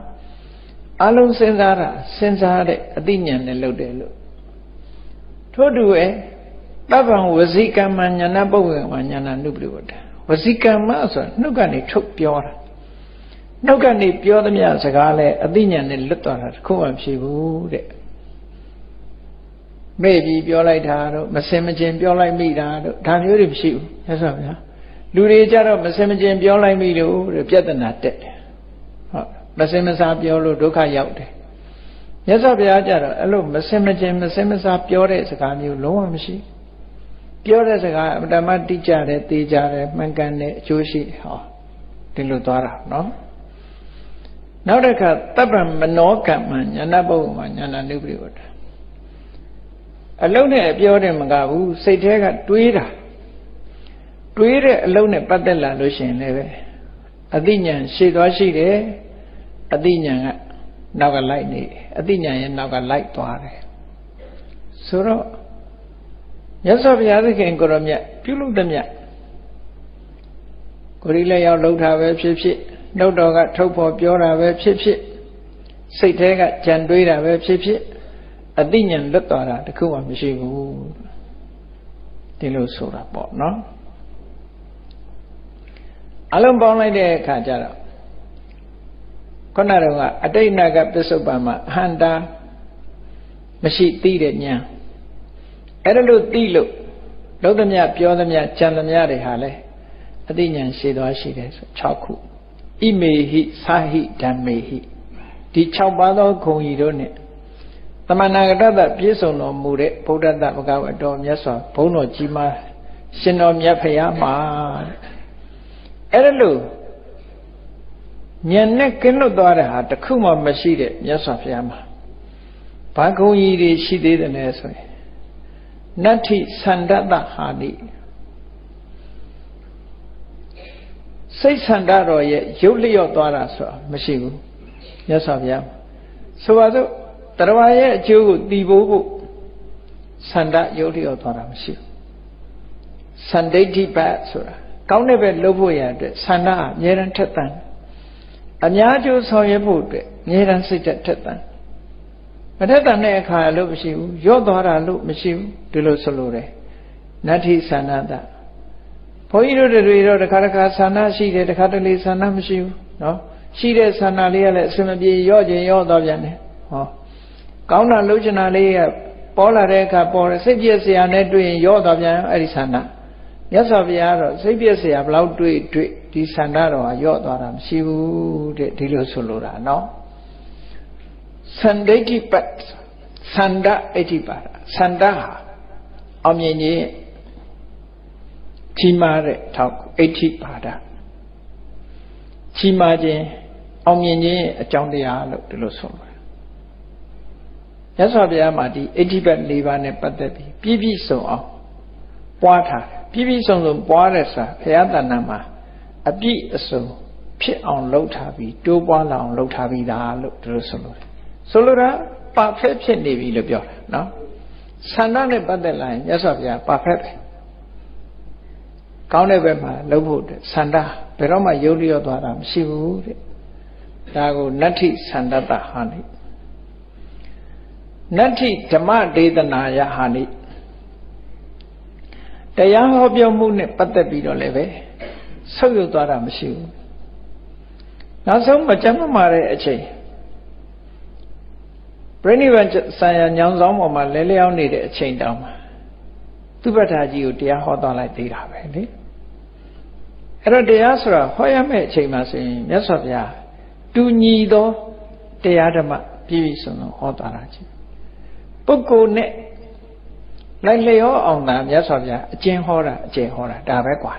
အလုံးစဉ်းစားတာစဉ်းစားတဲ့အသိဉာဏ်နဲ့လုပ်တယ်လို့ထို့တူပဲတပ္ပံဝစီကမ္မညာနာပုဂ္ဂိုလ်ကညာနာနုပရိဝတ္တဝစီကမ္မဆိုတာနှုတ်ကနေထုတ်ပြောတာ နှုတ်ကနေပြောသမျှစကားလဲအသိဉာဏ်နဲ့လွတ်သွားတာတခုမှဖြစ်ဘူးတဲ့မဲ့ပြီးပြောလိုက်တာတော့မစင်မကျင်ပြောလိုက်မိတာတော့ဒါမျိုးတွေမရှိဘူးမြတ်စွာဘုရားလူတွေကြတော့မစင်မကျင်ပြောလိုက်မိလို့ပြဿနာတက်တယ်ဟုတ်မစင်မစားပြောလို့ဒုက္ခရောက်တယ်မြတ်စွာဘုရားကြတော့အဲ့လိုမစင်မကျင်မစင်မစားပြောတဲ့စကားမျိုးလုံးဝမရှိပြောတဲ့စကားအတ္တမတိကြတယ်တေးကြတယ်မှန်ကန်တယ်အကျိုးရှိဟောဒီလိုသွားတာနော် နောက်တစ်ခါတပ္ပံမနောကမ္မညာနာပုဂ္ဂိုလ်မှာညာနာနုပရိဝတ္တအလုံးနဲ့အပြောတယ်မကဘူးစိတ်ထဲကတွေးတာတွေးတဲ့အလုံးနဲ့ပတ်သက်လာလို့ရှိရင်လည်းပဲအသိဉာဏ်ရှေ့သွားရှိတယ်အသိဉာဏ်ကနောက်ကလိုက်နေတယ်အသိဉာဏ်ရဲ့နောက်ကလိုက်သွားတယ်ဆိုတော့မြတ်စွာဘုရားသခင်ကိုရောမြတ်ပြုလုပ်သည်မြတ်ကိုရီလည်းရောက်လှုပ်တာပဲဖြစ်ဖြစ် နှုတ်တော်ကထုတ်ဖော်ပြောတာပဲဖြစ်ဖြစ်စိတ်ထဲကကြံတွေးတာပဲဖြစ်ဖြစ်အသိဉာဏ်လွတ်သွားတာတခုမှမရှိဘူးဒီလိုဆိုတာပေါ့နော်အလုံးပေါင်းလိုက်တဲ့အခါကျတော့ခုနကတော့ကအတိတ်နာကပစ္စုပန်မှာအဟန္တာမရှိသိတဲ့ဉာဏ်အဲ့ဒါလို့သိလို့လုံးသမျှပြောသမျှကြံသမျှတွေဟာလဲအသိဉာဏ်ရှိသွားရှိတယ်ဆို6ခု ဣမေဟိသာဟိဓမ္မေဟိဒီ6ပါးသောဂုံကြီးတို့ ਨੇ တမဏဂတတပြည့်စုံတော်မူတဲ့ဗုဒ္ဓတဘဂဝတော်မြတ်စွာဘုန်းတော်ကြီးမားရှင်တော်မြတ်ဖရာမှာအဲ့ဒါလို့ဉာဏ်နဲ့ကင်းလွတ်သွားတဲ့ဟာတခုမှမရှိတဲ့မြတ်စွာဘုရားမှာဘာကုံကြီးတွေရှိသေးတယ်လဲဆိုရင်နတ္ထိသန္တတဟာနိ စိတ်ဆန္ဒတော်ရဲ့ရုပ်လျော့သွားတာဆိုတာမရှိဘူးမြတ်စွာဘုရားဆိုပါစို့တရားရဲ့အကျိုးကိုတည်ဖို့ဖို့ဆန္ဒရုပ်လျော့သွားတာမရှိဘူးစန္ဒိဋ္ဌိပတ်ဆိုတာကောင်းတဲ့ဘက်လှုပ်ဖို့ရအတွက်ဆန္ဒအမြဲတမ်းထက်သန်အများကျိုးဆောင်ရွက်ဖို့အတွက်အမြဲတမ်းစိတ်ထက်သန်မထက်သန်တဲ့အခါလို့မရှိဘူးရော့သွားတာလို့မရှိဘူးဒီလိုဆိုလိုတယ်နတ္ထိသန္နတ ဘုန်းကြီးတို့တွေတော့တခါတခါဆန္ဒရှိတယ်တခါတလေဆန္ဒမရှိဘူးနော်ရှိတဲ့ဆန္ဒလေးကလည်းအစမပြေရော့ခြင်းရော့သွားပြန်တယ်ဟောကောင်းတာလုပ်ချင်တာလေးကပေါ်လာတဲ့အခါပေါ်တယ်စိတ်ပြည့်စရာနဲ့တွေ့ရင်ရော့သွားပြန်အဲ့ဒီဆန္ဒမြတ်စွာဘုရားကတော့စိတ်ပြည့်စရာဘလောက်တွေ့တွေ့ဒီဆန္ဒတော်ကရော့သွားတာမရှိဘူးတဲ့ဒီလိုဆိုလိုတာနော်သန္ဒိဋ္ဌိပတ်သန္ဒအဋ္ဌိပါဒသန္ဒဟာအောင်မြင်ခြင်း ကြီးမားတဲ့ထောက်အဋ္ဌိပါဒကြီးမားခြင်းအောင်မြင်ခြင်းအကြောင်းတရားလို့ဒီလိုဆိုပါတယ်ရသော်ဘုရားမှာဒီအဋ္ဌိပတ်၄ပါးနဲ့ပတ်သက်ပြီးပြည့်ပြည့်စုံအောင်ပွားထားတယ်ပြည့်ပြည့်စုံစုံပွားတဲ့စာဘုရားတဏ္ဍာမှာအပြည့်အစုံဖြစ်အောင်လှုပ်ထားပြီးတိုးပွားလာအောင်လှုပ်ထားပြီးသားလို့ဒီလိုဆိုလို့တယ်ဆိုလိုတာပါဖက်ဖြစ်နေပြီလို့ပြောတာနော်ဆန္ဒနဲ့ပတ်သက်လာရင်မြတ်စွာဘုရားပါဖက်ပဲ ကောင်းတဲ့ဘက်မှာလှုပ်ဖို့တဲ့ဆန္ဒဘယ်တော့မှယုံလျော့သွားတာမရှိဘူးတဲ့ဒါကိုနတ္ထိဆန္ဒတဟာနိနတ္ထိဓမ္မဒေသနာယဟာနိတရားဟောပြောမှုနဲ့ပတ်သက်ပြီးတော့လည်းပဲဆုပ်ယုပ်သွားတာမရှိဘူးနောက်ဆုံးမကြမ်းမမာတဲ့အချိန်ပြိဋိဘံဆံရညောင်ဆောင်ပေါ်မှာလဲလျောင်းနေတဲ့အချိန်တောင်မှာသူပ္ပထာကြီးကိုတရားဟောသွားလိုက်သေးတာပဲလေ အဲ့တော့တရားဆိုတာဟောရမယ့်အချိန်မှာဆိုရင်မြတ်စွာဘုရားတူညီသောတရားဓမ္မပြည့်ပြည့်စုံစုံဟောသွားတာကြီးပုဂ္ဂိုလ်နဲ့လိုက်လျောအောင်သာမြတ်စွာဘုရားအကျဉ်ဟောတာအကျဉ်ဟောတာဒါပဲกว่า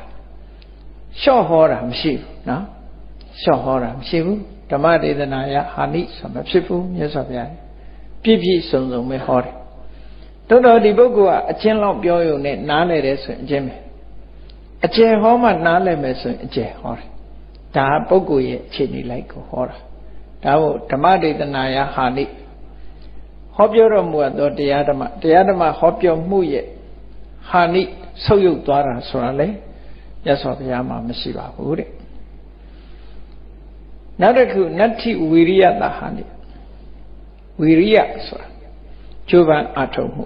လျှော့ဟောတာမရှိဘူးနော်လျှော့ဟောတာမရှိဘူးဓမ္မဒေသနာယဟာနိဆိုမဖြစ်ဘူးမြတ်စွာဘုရားပြည့်ပြည့်စုံစုံပဲဟောတယ်တော်တော်ဒီပုဂ္ဂိုလ်ကအချင်းလောက်ပြောရုံနဲ့နားလဲတယ်ဆိုရင်အချင်းပဲ အကျယ်ဟောမှနားလဲမယ်ဆိုရင်အကျယ်ဟောတယ်ဒါပုဂ္ဂိုလ်ရဲ့အခြေအနေလိုက်ကိုဟောတာဒါမို့ဓမ္မဒေသနာယဟာနိဟောပြောတော်မူသောတရားဓမ္မတရားဓမ္မဟောပြောမှုရဲ့ဟာနိဆုပ်ယုပ်သွားတာဆိုတာလေမြတ်စွာဘုရားမှာမရှိပါဘူးတဲ့နောက်တစ်ခုနတ္ထိဝီရိယတဟာနိဝီရိယဆိုတာကျိုးပန်းအထုတ်မှု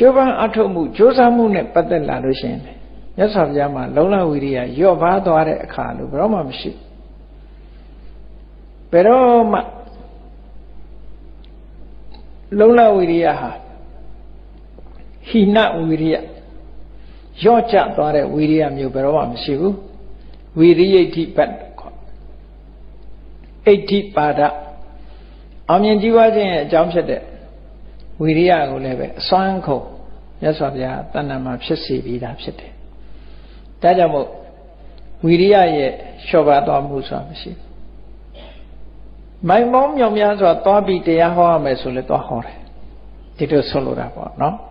ကျိုးပန်းအထုတ်မှုကြိုးစားမှုနဲ့ပတ်သက်လာလို့ရှိရင်မြတ်စွာဘုရားမှာလုံလဝီရိယရော့ပါသွားတဲ့အခါလို့ဘယ်တော့မှမရှိဘယ်တော့မှလုံလဝီရိယဟာဟိနဝီရိယရော့ကျသွားတဲ့ဝီရိယမျိုးဘယ်တော့မှမရှိဘူးဝီရိယိဋ္ဌိပတ်ခေါ်အိဋ္ဌိပါဒအောင်မြင်ကြီးပွားခြင်းရဲ့အကြောင်းဖြစ်တဲ့ ဝီရိယကိုလည်းပဲအစွမ်းကုန်မြတ်စွာဘုရားတဏ္ဍာမှာဖြစ်စေပြီးသားဖြစ်တယ်။ဒါကြောင့်မို့ဝီရိယရဲ့လျှော့ပါသွားမှုဆိုတာမရှိဘူး။မိုင်မောင်းမြောင်များစွာသွားပြီးတရားဟောရမယ်ဆိုလဲသွားဟောတယ်။ဒီလိုဆိုလိုတာပေါ့နော်။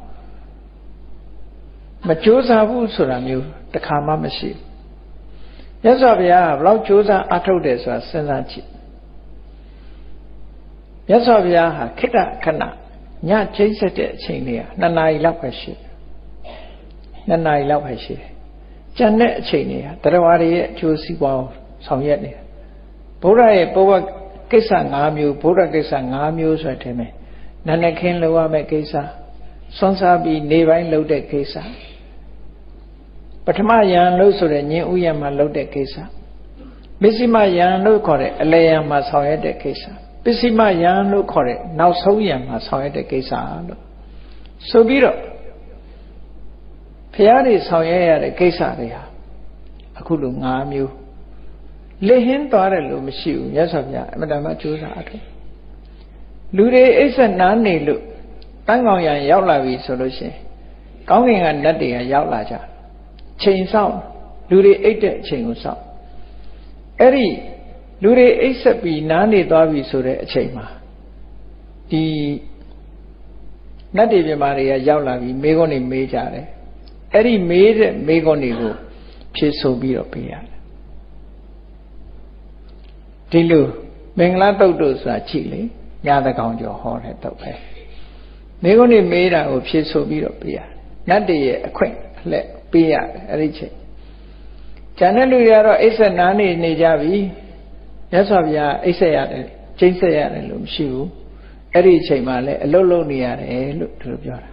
မကြိုးစားဘူးဆိုတာမျိုးတခါမှမရှိဘူး။မြတ်စွာဘုရားကဘလောက်ကြိုးစားအထုတ်တယ်ဆိုတာစဉ်းစားကြည့်။မြတ်စွာဘုရားဟာခိတ္တခဏ ညချိတ်ဆက်တဲ့အချိန်လေးက2နာရီလောက်ပဲရှိတယ်2နာရီလောက်ပဲရှိတယ်ကြံတဲ့အချိန်လေးကတရားဝါတွေရဲ့အကျိုးစီးပွားဆောင်ရွက်နေတာဘုရားရဲ့ဘဝကိစ္စ၅မျိုးဘုရားကိစ္စ၅မျိုးဆိုတဲ့မယ်နန္ဒခင်းလောက်ရမယ့်ကိစ္စစွန့်စားပြီးနေပိုင်းလုပ်တဲ့ကိစ္စပထမယံလို့ဆိုတဲ့ညင်ဥယံမှာလုပ်တဲ့ကိစ္စမစ္စည်းမယံလို့ခေါ်တဲ့အလယ်ယံမှာဆောင်ရွက်တဲ့ကိစ္စ ပစ္စည်းမယံလို့ခေါ်တဲ့နောက်ဆုံးယံမှာဆောင်ရွက်တဲ့ကိစ္စလို့ဆိုပြီးတော့ဖះတွေဆောင်ရွက်ရတဲ့ကိစ္စတွေဟာအခုလို၅မျိုးလက်ဟင်းသွားတယ်လို့မရှိဘူးမြတ်စွာဘုရားအမှန်တမ်းကြိုးစားအထုလူတွေအိပ်ဆက်နားနေလို့တန်းကောင်ရံရောက်လာပြီဆိုလို့ရှိရင်ကောင်းကင်ကနတ်တွေကရောက်လာကြချိန်ဆောင်လူတွေအိပ်တဲ့အချိန်ကိုစောင့်အဲ့ဒီ လူတွေအိပ်ဆက်ပြီးနားနေသွားပြီဆိုတဲ့အချိန်မှာဒီနတ်တွေပြမာတွေကရောက်လာပြီးမေးခွန်းတွေမေးကြတယ်အဲ့ဒီမေးတဲ့မေးခွန်းတွေကိုဖြေဆိုပြီးတော့ပေးရတယ်ဒီလိုမင်္ဂလာတုတ်တို့ဆိုတာကြည့်လေညာတကောင်ကျော်ဟောတဲ့တုတ်ပဲမေးခွန်းတွေမေးတာကိုဖြေဆိုပြီးတော့ပေးရတယ်နတ်တွေရဲ့အခွင့်အလက်ပေးရတယ်အဲ့ဒီချိန်ကျန်တဲ့လူတွေကတော့အိပ်ဆက်နားနေနေကြပြီ မြတ်စွာဘုရားအိပ်ဆက်ရတယ်ကျိန်းဆက်ရတယ်လို့မရှိဘူးအဲ့ဒီအချိန်မှာလည်းအလုတ်လုတ်နေရတယ်လို့သူတို့ပြောတာ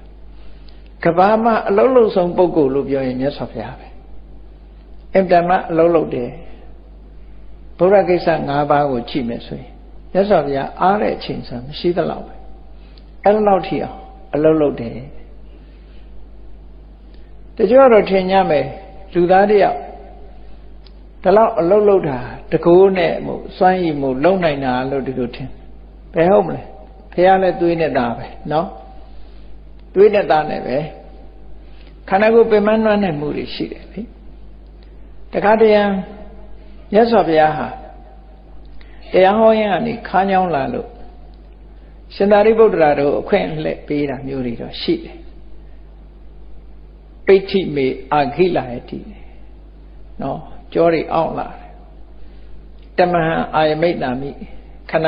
ကဘာမှာအလုတ်လုတ်ဆုံးပုဂ္ဂိုလ်လို့ပြောရင်မြတ်စွာဘုရားပဲအင်တမအလုတ်လုတ်တယ်ဘုရားကိစ္စ၅ပါးကိုကြည့်မယ်ဆိုရင်မြတ်စွာဘုရားအားတဲ့အချိန်ဆိုမရှိသလောက်ပဲအဲ့လောက်ထိအောင်အလုတ်လုတ်တယ်တချို့ကတော့ထင်ကြမယ်လူသားတယောက်ဒီလောက်အလုတ်လုတ် တာတကိုးနဲ့မို့စွမ်းရည်မို့လုံနိုင်တာလို့ဒီလိုထင်ဘယ်ဟုတ်မလဲဖះလည်းသွေးနဲ့သားပဲနော်သွေးနဲ့သားနဲ့ပဲခန္ဓာကိုယ်ပင်မနှွမ်းတဲ့မှုတွေရှိတယ်လေတခါတရံမြတ်စွာဘုရားဟာတရားဟောရင်ကနေခါးညောင်းလာလို့ရှင်သာရိပုတ္တရာတို့အခွင့်အလက်ပေးတာမျိုးတွေတော့ရှိတယ်ပိဋ္ဌိမေအာခိလာယတိနော်ကြောတွေအောင့်လာတယ် တမဟံအာယမိတ်နာမိခဏ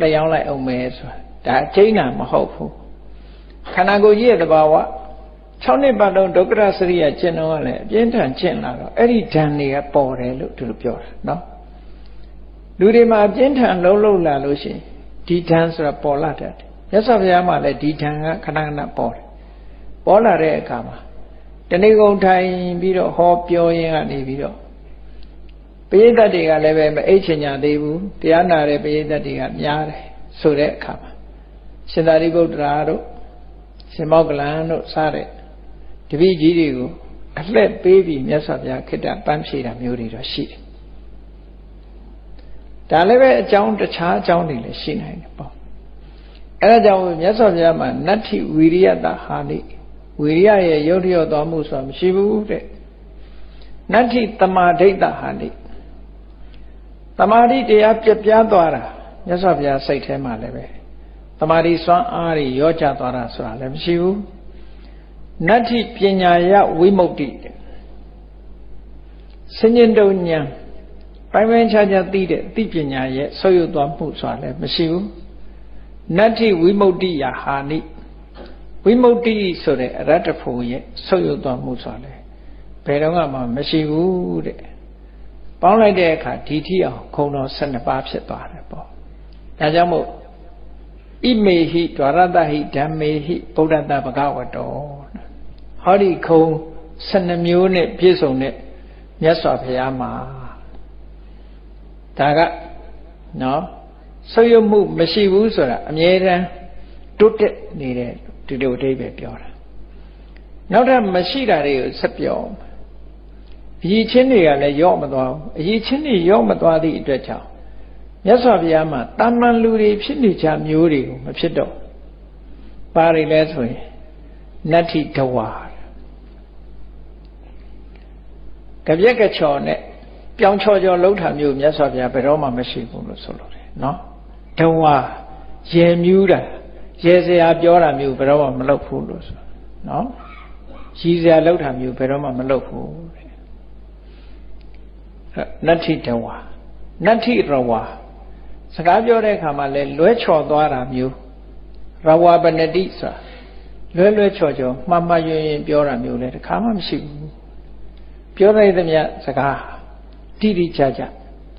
လျှောင်းလိုက်အောင်မယ်ဆိုတာဒါအကျိန်းတာမဟုတ်ဘူးခန္ဓာကိုယ်ကြီးရဲ့သဘာဝ6နှစ်ပတ်လုံးဒုက္ခရစရိယကျင့်တော့လည်းအပြင်းထန်ကျင့်လာတော့အဲ့ဒီဓာန်တွေကပေါ်တယ်လို့သူတို့ပြောတာနော်လူတွေမှာအပြင်းထန်လုံးလုံးလာလို့ရှိရင်ဒီဓာန်ဆိုတာပေါ်လာတတ်တယ်မြတ်စွာဘုရားမှာလည်းဒီဓာန်ကခဏခဏပေါ်တယ်ပေါ်လာတဲ့အခါမှာတဏိကုံထိုင်ပြီးတော့ဟောပြောရင်းကနေပြီးတော့ ပရိသတ်တွေကလည်းပဲမအိတ်ချင်ကြသေးဘူးတရားနာတဲ့ပရိသတ်တွေကများတယ်ဆိုတဲ့အခါမှာရှင်သာရိပုတ္တရာတို့ရှင်မောကလန်တို့စတဲ့တပည့်ကြီးတွေကိုအလှည့်ပေးပြီးမြတ်စွာဘုရားခိတ္တပန်းဖြေတာမျိုးတွေတော့ရှိတယ်ဒါလည်းပဲအကြောင်းတခြားအကြောင်းတွေလည်းရှိနိုင်တယ်ပေါ့အဲဒါကြောင့်မြတ်စွာဘုရားမှာနတ္ထိဝီရိယတဟာနိဝီရိယရဲ့ရုပ်ရျော့သွားမှုဆိုတာမရှိဘူးတဲ့နတ္ထိတမာဒိဋ္ဌဟာနိ တမာတိတရားပြပြသွားတာမြတ်စွာဘုရားစိတ်ထဲမှာလည်းပဲတမာတိစွမ်းအားတွေရောကျသွားတာဆိုတာလည်းမရှိဘူးနတ္ထိပညာယဝိမု ക്തി စဉ္ញတုံဉဏ်ပိုင်းပိုင်းခြားခြားသိတဲ့သိပညာရဲ့ဆုပ်ယုပ်သွားမှုဆိုတာလည်းမရှိဘူးနတ္ထိဝိမု ക്തി ယဟာနိဝိမု ക്തി ဆိုတဲ့အရတ္တဖို့ရဲ့ဆုပ်ယုပ်သွားမှုဆိုတာလည်းဘယ်တော့မှမရှိဘူးတဲ့ ပေါင်းလိုက်တဲ့အခါဒီထိအောင်ခုံတော်12ပါးဖြစ်သွားတယ်ပေါ့ဒါကြောင့်မို့ဣမေဟိဒွါရတဟိဓမ္မေဟိဗုဒ္ဓတပကဝတောဟောဒီခုံ12မျိုးနဲ့ပြည့်စုံတဲ့မြတ်စွာဘုရားမှာဒါကနော်ဆုပ်ယုပ်မှုမရှိဘူးဆိုတာအမြဲတမ်းတိုးတက်နေတဲ့ဒီလိုအဓိပ္ပာယ်ပြောတာနောက်ထပ်မရှိတာတွေကိုဆက်ပြောအ ရည်ချင်းတွေကလည်းရော့မသွားဘူးအရည်ချင်းတွေရော့မသွားသည့်အတွက်ကြောင့်မြတ်စွာဘုရားမှာတာမန်လူတွေဖြစ်နေကြမျိုးတွေကိုမဖြစ်တော့ပါရီလဲဆိုရင်နတ္ထိတဝါကပြက်ကချော်နဲ့ပြောင်းချော်ချော်လှုပ်တာမျိုးမြတ်စွာဘုရားဘယ်တော့မှမရှိဘူးလို့ဆိုလို့တယ်နော်တဝါရေမြူးတာရေစရာပြောတာမျိုးဘယ်တော့မှမလုပ်ဘူးလို့ဆိုနော်ရည်စရာလှုပ်တာမျိုးဘယ်တော့မှမလုပ်ဘူးတဲ့ နတ္ထိတဝါနတ္ထိရဝါစကားပြောတဲ့အခါမှာလဲလွဲချော်သွားတာမျိုးရဝါပနတိဆိုတာလွဲလွဲချော်ချော်မှမှယွင်ရင်ပြောတာမျိုးလဲတခါမှမရှိဘူးပြောလိုက်သမျှစကားတိတိကျကျ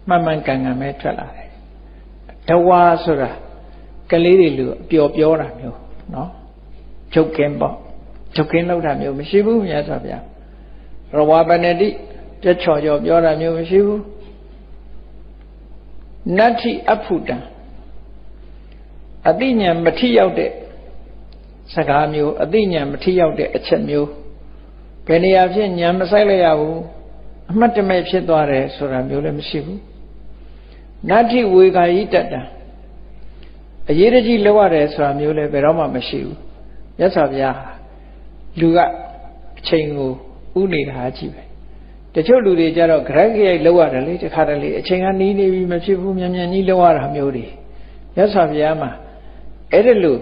မှန်မှန်ကန်ကန်ပဲထွက်လာတယ်တဝါဆိုတာကလေးတွေလူအပျော်ပြောတာမျိုးနော်ချုပ်ကင်းပေါ့ချုပ်ကင်းလောက်တာမျိုးမရှိဘူးမြတ်စွာဘုရားရဝါပနတိ ပြချော်ချော်ပြောတာမျိုးမရှိဘူးနတ္ထိအဖုတံအတိညာမထိရောက်တဲ့စကားမျိုးအတိညာမထိရောက်တဲ့အချက်မျိုးဘယ်နေရာဖြစ်ညာမဆိုင်လိုက်ရဘူးအမှတ်တမဲ့ဖြစ်သွားတယ်ဆိုတာမျိုးလည်းမရှိဘူးနတ္ထိဝေကာယိတတံအရေးတကြီးလောက်ရတယ်ဆိုတာမျိုးလည်းဘယ်တော့မှမရှိဘူးမြတ်စွာဘုရားလူကအချိန်ကိုဥနေတာကြည့်ပဲ တချို့လူတွေကြတော့ဂရက်ကြိုက်လောက်ရတယ်လေတခါတလေအချိန်ကနီးနေပြီမဖြစ်ဘူးမြန်မြန်ကြီးလောက်ရတာမျိုးတွေမြတ်စွာဘုရားမှာအဲ့ဒါလို့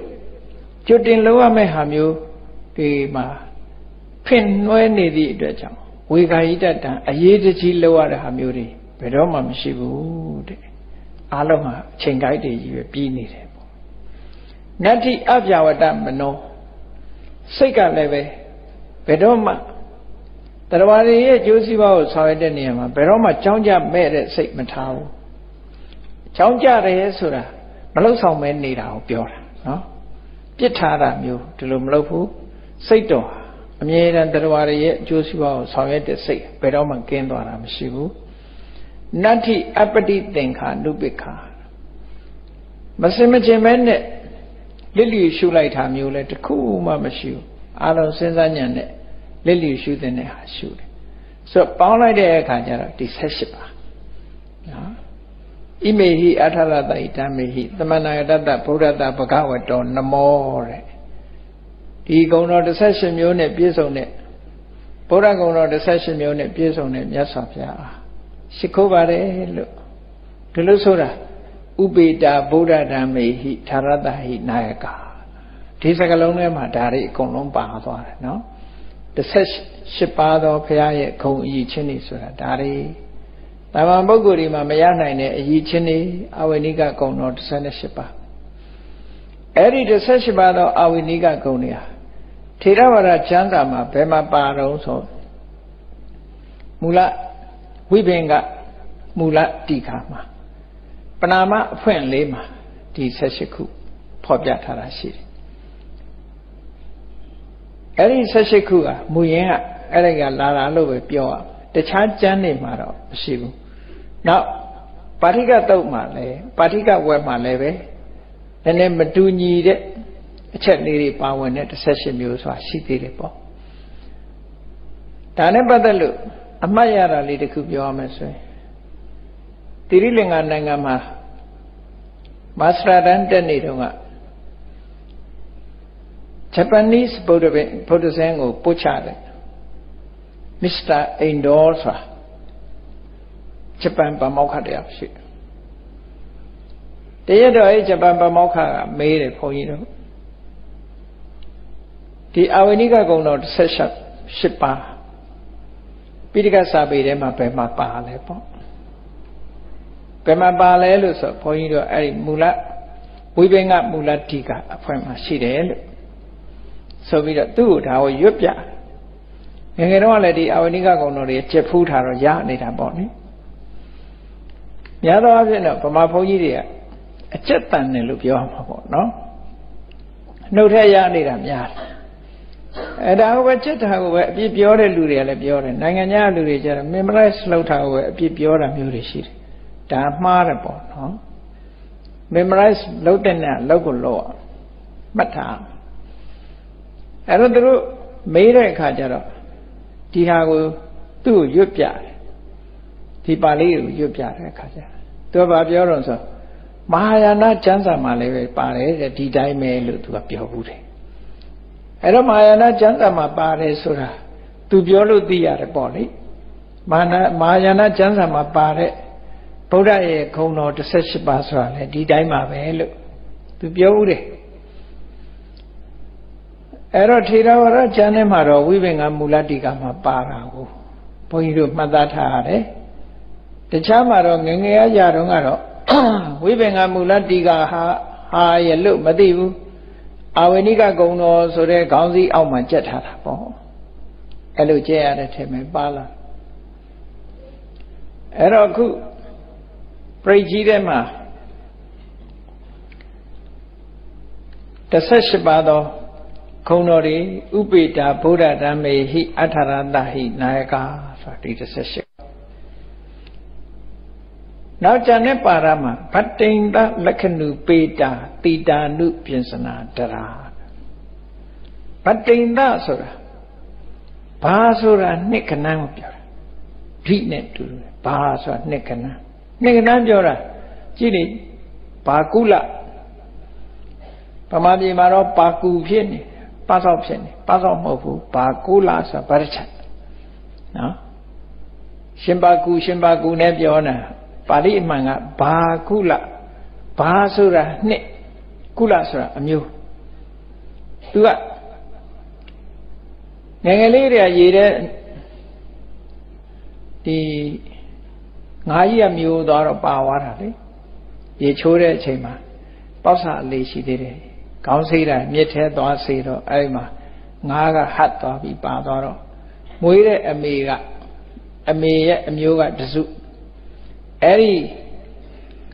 ကျွတ်တင်လောက်ရမယ့်ဟာမျိုးဒီမှာဖင်နှွဲနေသည့်အတွက်ကြောင့်ဝေကာယိတတံအရေးတကြီးလောက်ရတဲ့ဟာမျိုးတွေဘယ်တော့မှမရှိဘူးတဲ့အားလုံးဟာအချိန်ကိုက်တွေကြီးပဲပြီးနေတယ်ပေါ့နတ္တိအပြဝတ္တမနောစိတ်ကလည်းပဲဘယ်တော့မှ တရားတွေရဲ့ကျိုးစီးပွားကိုဆောင်ရွက်တဲ့နေရာမှာဘယ်တော့မှကြောင်းကြမဲ့တဲ့စိတ်မထားဘူးကြောင်းကြတယ်ဆိုတာမလှုပ်ဆောင်မဲနေတာကိုပြောတာနော်ပြစ်ထားတာမျိုးဒီလိုမလုပ်ဘူးစိတ်တော်အမြဲတမ်းတရားတွေရဲ့အကျိုးစီးပွားကိုဆောင်ရွက်တဲ့စိတ်ဘယ်တော့မှကင်းသွားတာမရှိဘူးနတ္ထိအပတိသင်္ခာနုပိခာမစင်မချင်းပဲနဲ့လစ်လျူရှုလိုက်တာမျိုးလဲတခုမှမရှိဘူးအလုံးစဉ်းစားညံနဲ့ လစ်လျူရှုတဲ့နဲ့ဟာရှုတယ်ဆိုတော့ပေါင်းလိုက်တဲ့အခါကျတော့ဒီ78ပါနော်ဣမေဟိအထာရတဣဓမ္မေဟိသမဏယတတဗုဒ္ဓတဘဂဝတောနမောတဲ့ဒီဂုဏတော်18မျိုးနဲ့ပြည့်စုံတဲ့ဗုဒ္ဓဂုဏတော်18မျိုးနဲ့ပြည့်စုံတဲ့မြတ်စွာဘုရားရှိခိုးပါတယ်လို့ဒီလိုဆိုတာဥပေတာဗုဒ္ဓဓမ္မေဟိသာရတဟိနာယကာဒီစကလုံးထဲမှာဒါတွေအကုန်လုံးပါသွားတယ်နော် 18ပါးသောဘုရားရဲ့ဂုံအည်ချင်းတွေဆိုတာဒါတွေတာမန်ပုဂ္ဂိုလ်တွေမှာမရနိုင်တဲ့အည်ချင်းတွေအဝိနိကဂုံတော်18ပါးအဲ့ဒီ18ပါးသောအဝိနိကဂုံတွေဟာထေရဝါဒကျမ်းစာမှာဘယ်မှာပါတော့ဆိုမူလဝိပင်ကမူလတိခါမှာပနာမအဖွင့်လေးမှာဒီ18ခုဖော်ပြထားတာရှိတယ် အဲ့ဒီ18ခုကမူရင်းကအဲ့ဒီကလာတာလို့ပဲပြောရတခြားကျမ်းတွေမှာတော့မရှိဘူးနောက်ပါဠိကတုတ်မှာလည်းပါဠိကဝက်မှာလည်းပဲနည်းနည်းမတူညီတဲ့အချက်လေးတွေပါဝင်တဲ့18မျိုးဆိုတာရှိသေးတယ်ပေါ့ဒါနဲ့ပတ်သက်လို့အမှတ်ရတာလေးတစ်ခုပြောရမယ်ဆိုရင်တိရိလင်္ကာနိုင်ငံမှာမာစတာတန်တက်နေတုန်းက Japanese Buddhism Buddhism ကိုပို့ချတယ် Mr. Indor ဆိုတာဂျပန်ဗမောက္ခတရားရှိတရက်တော့အဲဂျပန်ဗမောက္ခကမေးတယ်ဘုန်းကြီးတို့ဒီအာဝိနိကဂုဏ်တော်18ပါးပိဋကစာပေထဲမှာဘယ်မှာပါလဲပေါ့ဘယ်မှာပါလဲလို့ဆိုဘုန်းကြီးတို့အဲ့ဒီမူလဝိပင်္ဂမူလတိကအဖွင့်မှာရှိတယ်လို့ ဆိုပြီးတော့သူ့ကိုဒါကိုရွတ်ပြငယ်ငယ်တော့လည်းဒီအာဝနိကကုံတော်တွေချက်ဖူးထားတော့ရနေတာပေါ့နိများသောအားဖြင့်တော့ဗမာဘုန်းကြီးတွေကအကျက်တန်တယ်လို့ပြောမှာပေါ့နော်နှုတ်ထက်ရနေတာများတယ်အဲဒါကိုပဲချက်တာကိုပဲအပြစ်ပြောတဲ့လူတွေကလည်းပြောတယ်နိုင်ငံခြားလူတွေကျတော့ memorize လုပ်တာကိုပဲအပြစ်ပြောတာမျိုးတွေရှိတယ်ဒါမှားတယ်ပေါ့နော် memorize လုပ်တဲ့နဲ့လုပ်ကိုလုပ်အောင်မှတ်ထား အဲ့တော့သူတို့မေးတဲ့အခါကျတော့ဒီဟာကိုသူ့ကိုရွတ်ပြတယ်ဒီပါဠိကိုရွတ်ပြတဲ့အခါကျသူကဘာပြောတော့ဆိုမဟာယာနကျမ်းစာမှာလည်းပဲပါတယ်တဲ့ဒီတိုင်းပဲလို့သူကပြောဘူးတယ်အဲ့တော့မဟာယာနကျမ်းစာမှာပါတယ်ဆိုတာသူပြောလို့သိရတယ်ပေါ့လေမဟာနာမဟာယာနကျမ်းစာမှာပါတဲ့ဗုဒ္ဓရဲ့ခုံတော်18ပါးဆိုတာလေဒီတိုင်းပါပဲလို့သူပြောဦးတယ် အဲ့တော့ထေရဝါဒကျမ်းထဲမှာတော့ဝိပင်္ဂမူလတိကမှာပါတာကိုဘုန်းကြီးတို့မှတ်သားထားရတယ်တခြားမှာတော့ငငယ်ရကြတော့ကတော့ဝိပင်္ဂမူလတိကဟာဟာရလို့မသိဘူးအာဝေနိကဂုံတော်ဆိုတဲ့ခေါင်းစည်းအောက်မှာကြက်ထားတာပေါ့အဲ့လိုကြက်ရတဲ့ထဲမှာပါလာအဲ့တော့အခုပြိကြီးထဲမှာ18ပါးသော ခုံတော်တွေဥပေတာဗုဒ္ဓဓမ္မေဟိအထာရတဟိနာယကဆိုတာဒီ18နောက်ကျန်တဲ့ပါရမှာဗတ္တိန်တလက္ခဏုပေတာတိတာနုပြင်စနာတရာဗတ္တိန်တဆိုတာဘာဆိုတာနှစ်ခဏန်းကိုပြောတာဓိနဲ့တူတယ်ဘာဆိုတာနှစ်ခဏန်းနှစ်ခဏန်းပြောတာကြည့်လေဘာကုလဗမာပြည်မှာတော့ပါကူဖြစ်နေ ပါဆောက်ဖြစ်နေပါဆောက်မဟုတ်ဘူးပါကူလာဆိုဗရချက်နော်ရှင်ပါကူရှင်ပါကူနဲ့ပြောတာပါဠိအမှန်ကဘာကုလဘာဆိုတာနှစ်ကုလဆိုတာအမျိုးသူကငယ်ငယ်လေးတည်းရေတဲ့ဒီငါးကြီးကမျိုးသွားတော့ပါသွားတာလေရေချိုးတဲ့အချိန်မှာပေါက်စာအလေးရှိသေးတယ် ခေါင်းစိတ်တာမြစ်ထဲသွားစေတော့အဲ့ဒီမှာငါးကဟတ်သွားပြီးပါသွားတော့မွေးတဲ့အမေကအမေရဲ့အမျိုးကတစုအဲ့ဒီ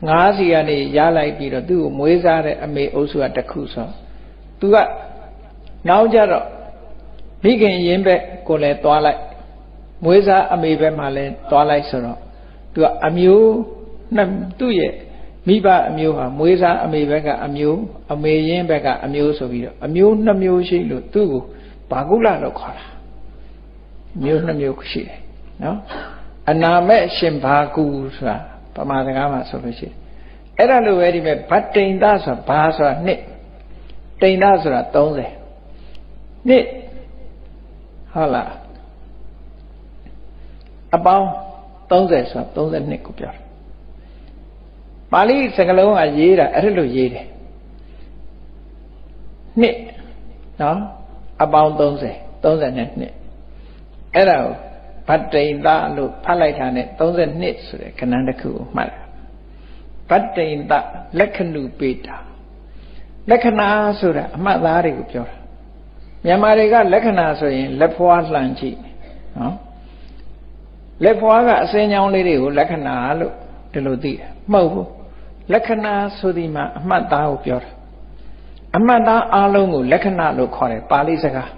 ငါးစီကနေရလိုက်ပြီးတော့သူ့ကိုမွေးစားတဲ့အမေအုပ်စုကတခုဆိုသူကနောက်ကြတော့မိခင်ရင်းဘက်ကိုလည်းသွားလိုက်မွေးစားအမေဘက်မှာလည်းသွားလိုက်ဆိုတော့သူကအမျိုးနှစ်သူ့ရဲ့ မိဘအမျိုးဟာမွေးစားအမေဘက်ကအမျိုးအမေရင်းဘက်ကအမျိုးဆိုပြီးတော့အမျိုးနှစ်မျိုးရှိလို့သူ့ကိုဘာကုလလို့ခေါ်တာမျိုးနှစ်မျိုးရှိတယ်နော်အနာမဲ့ရှင်ဘာကူဆိုတာပမာစကားမှာဆိုလို့ရှိတယ်အဲ့ဒါလိုပဲဒီမဲ့ဗတ်တိန်သဆိုတာဘာဆိုတာနှစ်တိန်သဆိုတာ30နှစ်ဟုတ်လားအပေါင်း30ဆိုတာ32ကိုပြောတယ် ပါဠိစကားလုံးကရေးတာအဲ့ဒါလိုရေးတယ်နှစ်နော်အပေါင်း30 30နဲ့နှစ်အဲ့ဒါကိုဗတ္တိန်သလို့ဖတ်လိုက်တာနဲ့32ဆိုတဲ့ခဏတစ်ခုကိုမှတ်ဗတ္တိန်သလက္ခဏုပေတာလက္ခဏာဆိုတာအမှတ်သားတွေကိုပြောတာမြန်မာတွေကလက္ခဏာဆိုရင်လက်ဖွားလှန်ကြည့်နော်လက်ဖွားကအစင်းချောင်းလေးတွေကိုလက္ခဏာလို့ဒီလိုသိတယ်မဟုတ်ဘူး လက္ခဏာဆိုဒီမှာအမှတ်သားကိုပြောတာအမှတ်သားအလုံးကိုလက္ခဏာလို့ခေါ်တယ်ပါဠိစကား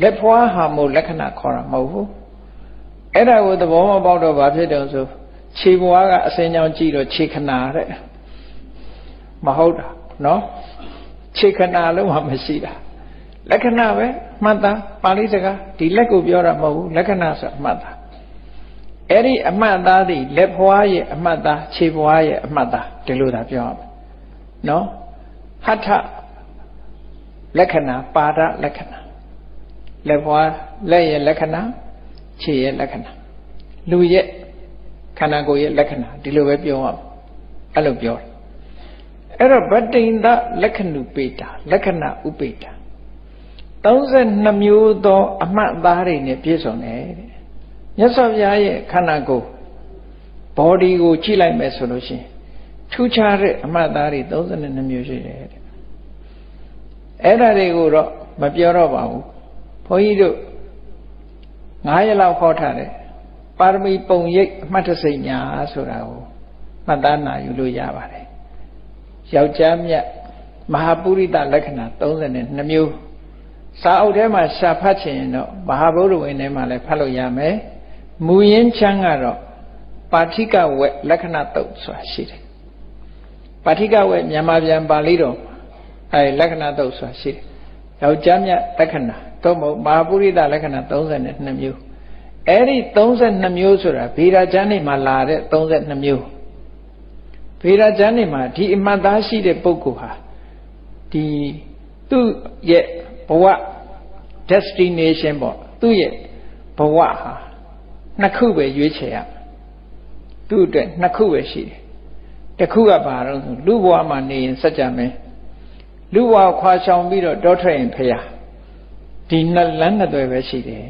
လက်ဖွားဟာမို့လက္ခဏာခေါ်တာမဟုတ်ဘူးအဲ့ဒါကိုသဘောမပေါက်တော့ဘာဖြစ်တုံဆိုခြေဘွားကအစင်းချောင်းကြည့်တော့ခြေခဏတဲ့မဟုတ်တာနော်ခြေခဏလုံးမှမရှိတာလက္ခဏာပဲမှတ်သားပါဠိစကားဒီလက်ကိုပြောတာမဟုတ်ဘူးလက္ခဏာဆိုအမှတ်သား အဲ့ဒီအမှတ်သားသည်လက်ဖွားရဲ့အမှတ်သားခြေဖွားရဲ့အမှတ်သားဒီလိုသာပြောရမယ်နော်ဟဋ္ဌလက္ခဏာပါဒလက္ခဏာလက်ဖွားလက်ရဲ့လက္ခဏာခြေရဲ့လက္ခဏာလူရဲ့ခန္ဓာကိုယ်ရဲ့လက္ခဏာဒီလိုပဲပြောရမယ်အဲ့လိုပြောတယ်အဲ့တော့ဗတ္တိန်သလက္ခဏုပေတာလက္ခဏာဥပေတာ32မျိုးသော အမှတ်သားတွေနဲ့ပြည့်စုံတယ်တဲ့ မြတ်စွာဘုရားရဲ့ခန္ဓာကိုယ် body ကိုကြည့်လိုက်မယ်ဆိုလို့ရှိရင်ထူးခြားတဲ့အမှတ်သားတွေ32မျိုးရှိတယ်တဲ့အဲ့ဒါတွေကိုတော့မပြောတော့ပါဘူးဘုန်းကြီးတို့9ရက်လောက်ဟောထားတယ်ပါရမီပုံရိပ်အမှတ်တစိတ်ညာဆိုတာကိုမှတ်သားနာယူလို့ရပါတယ်ယောက်ျားမြတ်မဟာပုရိသလက္ခဏာ32မျိုးစာအုပ်ထဲမှာရှာဖတ်ချင်ရင်တော့မဟာဗုဒ္ဓဝင်ထဲမှာလည်းဖတ်လို့ရမယ် မူရင်းချမ်းကတော့ပါဠိကဝက်လက္ခဏာတုတ်ဆိုတာရှိတယ်ပါဠိကဝက်မြန်မာပြန်ပါဠိတော်အဲလက္ခဏာတုတ်ဆိုတာရှိတယ်ယောက်ျားမြတ်လက္ခဏာတော့မဟုတ်မဟာပုရိသလက္ခဏာ32မျိုးအဲ့ဒီ32မျိုးဆိုတာဗေဒကျမ်းနေမှာလာတဲ့32မျိုးဗေဒကျမ်းနေမှာဒီအမှတ်သားရှိတဲ့ပုဂ္ဂိုလ်ဟာဒီသူ့ရဲ့ဘဝ destination ပေါ့သူ့ရဲ့ဘဝဟာ နှစ်ခုပဲရွေးချယ်ရသူ့အတွက်နှစ်ခုပဲရှိတယ်တစ်ခုကဘာတော့ဆိုလူဘဝမှာနေရင်စัจ जा မယ်လူဘဝခွာဆောင်ပြီးတော့တောထွက်ရင်ဖရာဒီနှစ်လမ်းနှစ်သွယ်ပဲရှိတယ်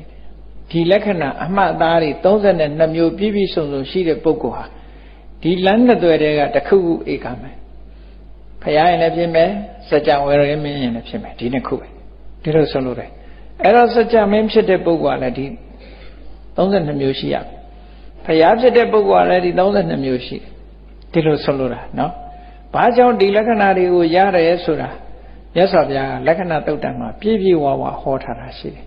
ဒီလက္ခဏာအမှတ်အသားတွေ32မျိုးပြည့်ပြည့်စုံစုံရှိတဲ့ပုဂ္ဂိုလ်ဟာဒီလမ်းနှစ်သွယ်တည်းကတစ်ခုခုဧကမယ်ဖရာရင်လည်းဖြစ်မယ်စัจ जा ဝေရမင်းရင်လည်းဖြစ်မယ်ဒီနှစ်ခုပဲဒီလိုဆိုလို့တယ်အဲ့တော့စัจ जा မင်းဖြစ်တဲ့ပုဂ္ဂိုလ်ကလည်းဒီ 32မျိုးရှိရဖျားဖြစ်တဲ့ပုဂ္ဂိုလ်ကလည်းဒီ32မျိုးရှိဒီလိုဆိုလိုတာနော်ဘာကြောင့်ဒီလက္ခဏာတွေကိုရတယ်ဆိုတာမြတ်စွာဘုရားကလက္ခဏာတုတ်တံမှာပြည့်ပြည့်ဝဝဟောထားတာရှိတယ်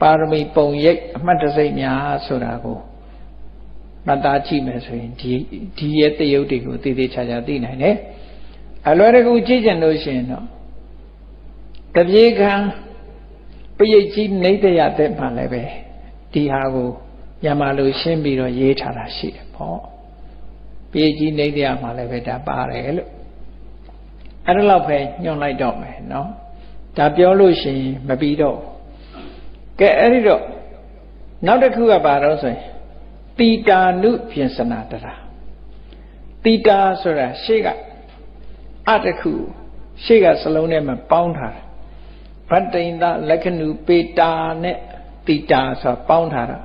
ပါရမီပုံရိပ်အမှတ်တစိမ့်များဆိုတာကိုမှတ်သားကြည့်မယ်ဆိုရင်ဒီဒီရဲ့တယုတ်တွေကိုတည်တည်ချာချာသိနိုင်တယ်အလွယ်တကူကြည့်ကြလို့ရှိရင်တော့တပြေခံပရိတ်ကြီးနေတရတဲ့မှလည်းပဲဒီဟာကို မြန်မာလိုရှင်းပြီးတော့ရေးထားတာရှိတယ်ပေါ့ပြေကြီးနေတရားမှာလည်းပဲဒါပါတယ်လို့အဲ့ဒါလောက်ပဲညွှန်လိုက်တော့မယ်နော်ဒါပြောလို့ရှိရင်မပြီးတော့ကဲအဲ့ဒီတော့နောက်တစ်ခုကဘာတော့ဆိုရင်တိတာနုပြင်စနာတရာတိတာဆိုတာရှေ့ကအတခုရှေ့ကစလုံးထဲမှာပေါင်းထားတာဗတ္တိန်သလက္ခဏုပေတာနဲ့တိတာဆိုတာပေါင်းထားတာ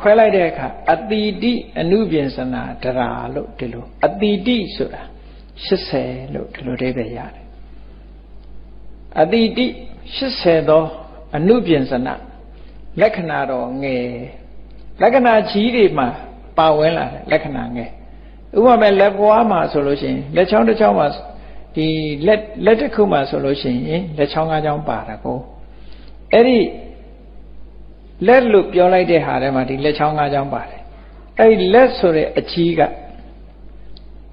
ခွဲလိုက်တဲ့အခါအတိတိအနုပြင်စနာတရာလို့ဒီလိုအတိတိဆိုတာ80လို့ဒီလိုအဓိပ္ပာယ်ရတယ်အတိတိ80သောအနုပြင်စနာလက္ခဏာတော်ငယ်လက္ခဏာကြီးတွေမှာပါဝင်လာတယ်လက္ခဏာငယ်ဥပမာလက်ပွားမှာဆိုလို့ရှိရင်လက်ချောင်းတစ်ချောင်းမှာဒီလက်လက်တစ်ခုမှာဆိုလို့ရှိရင်လက်ချောင်းကားချောင်းပါတာကိုအဲ့ဒီ လက်လို့ပြောလိုက်တဲ့ဟာထဲမှာဒီလက်ချောင်းကားချောင်းပါတယ်အဲ့ဒီလက်ဆိုတဲ့အကြီးက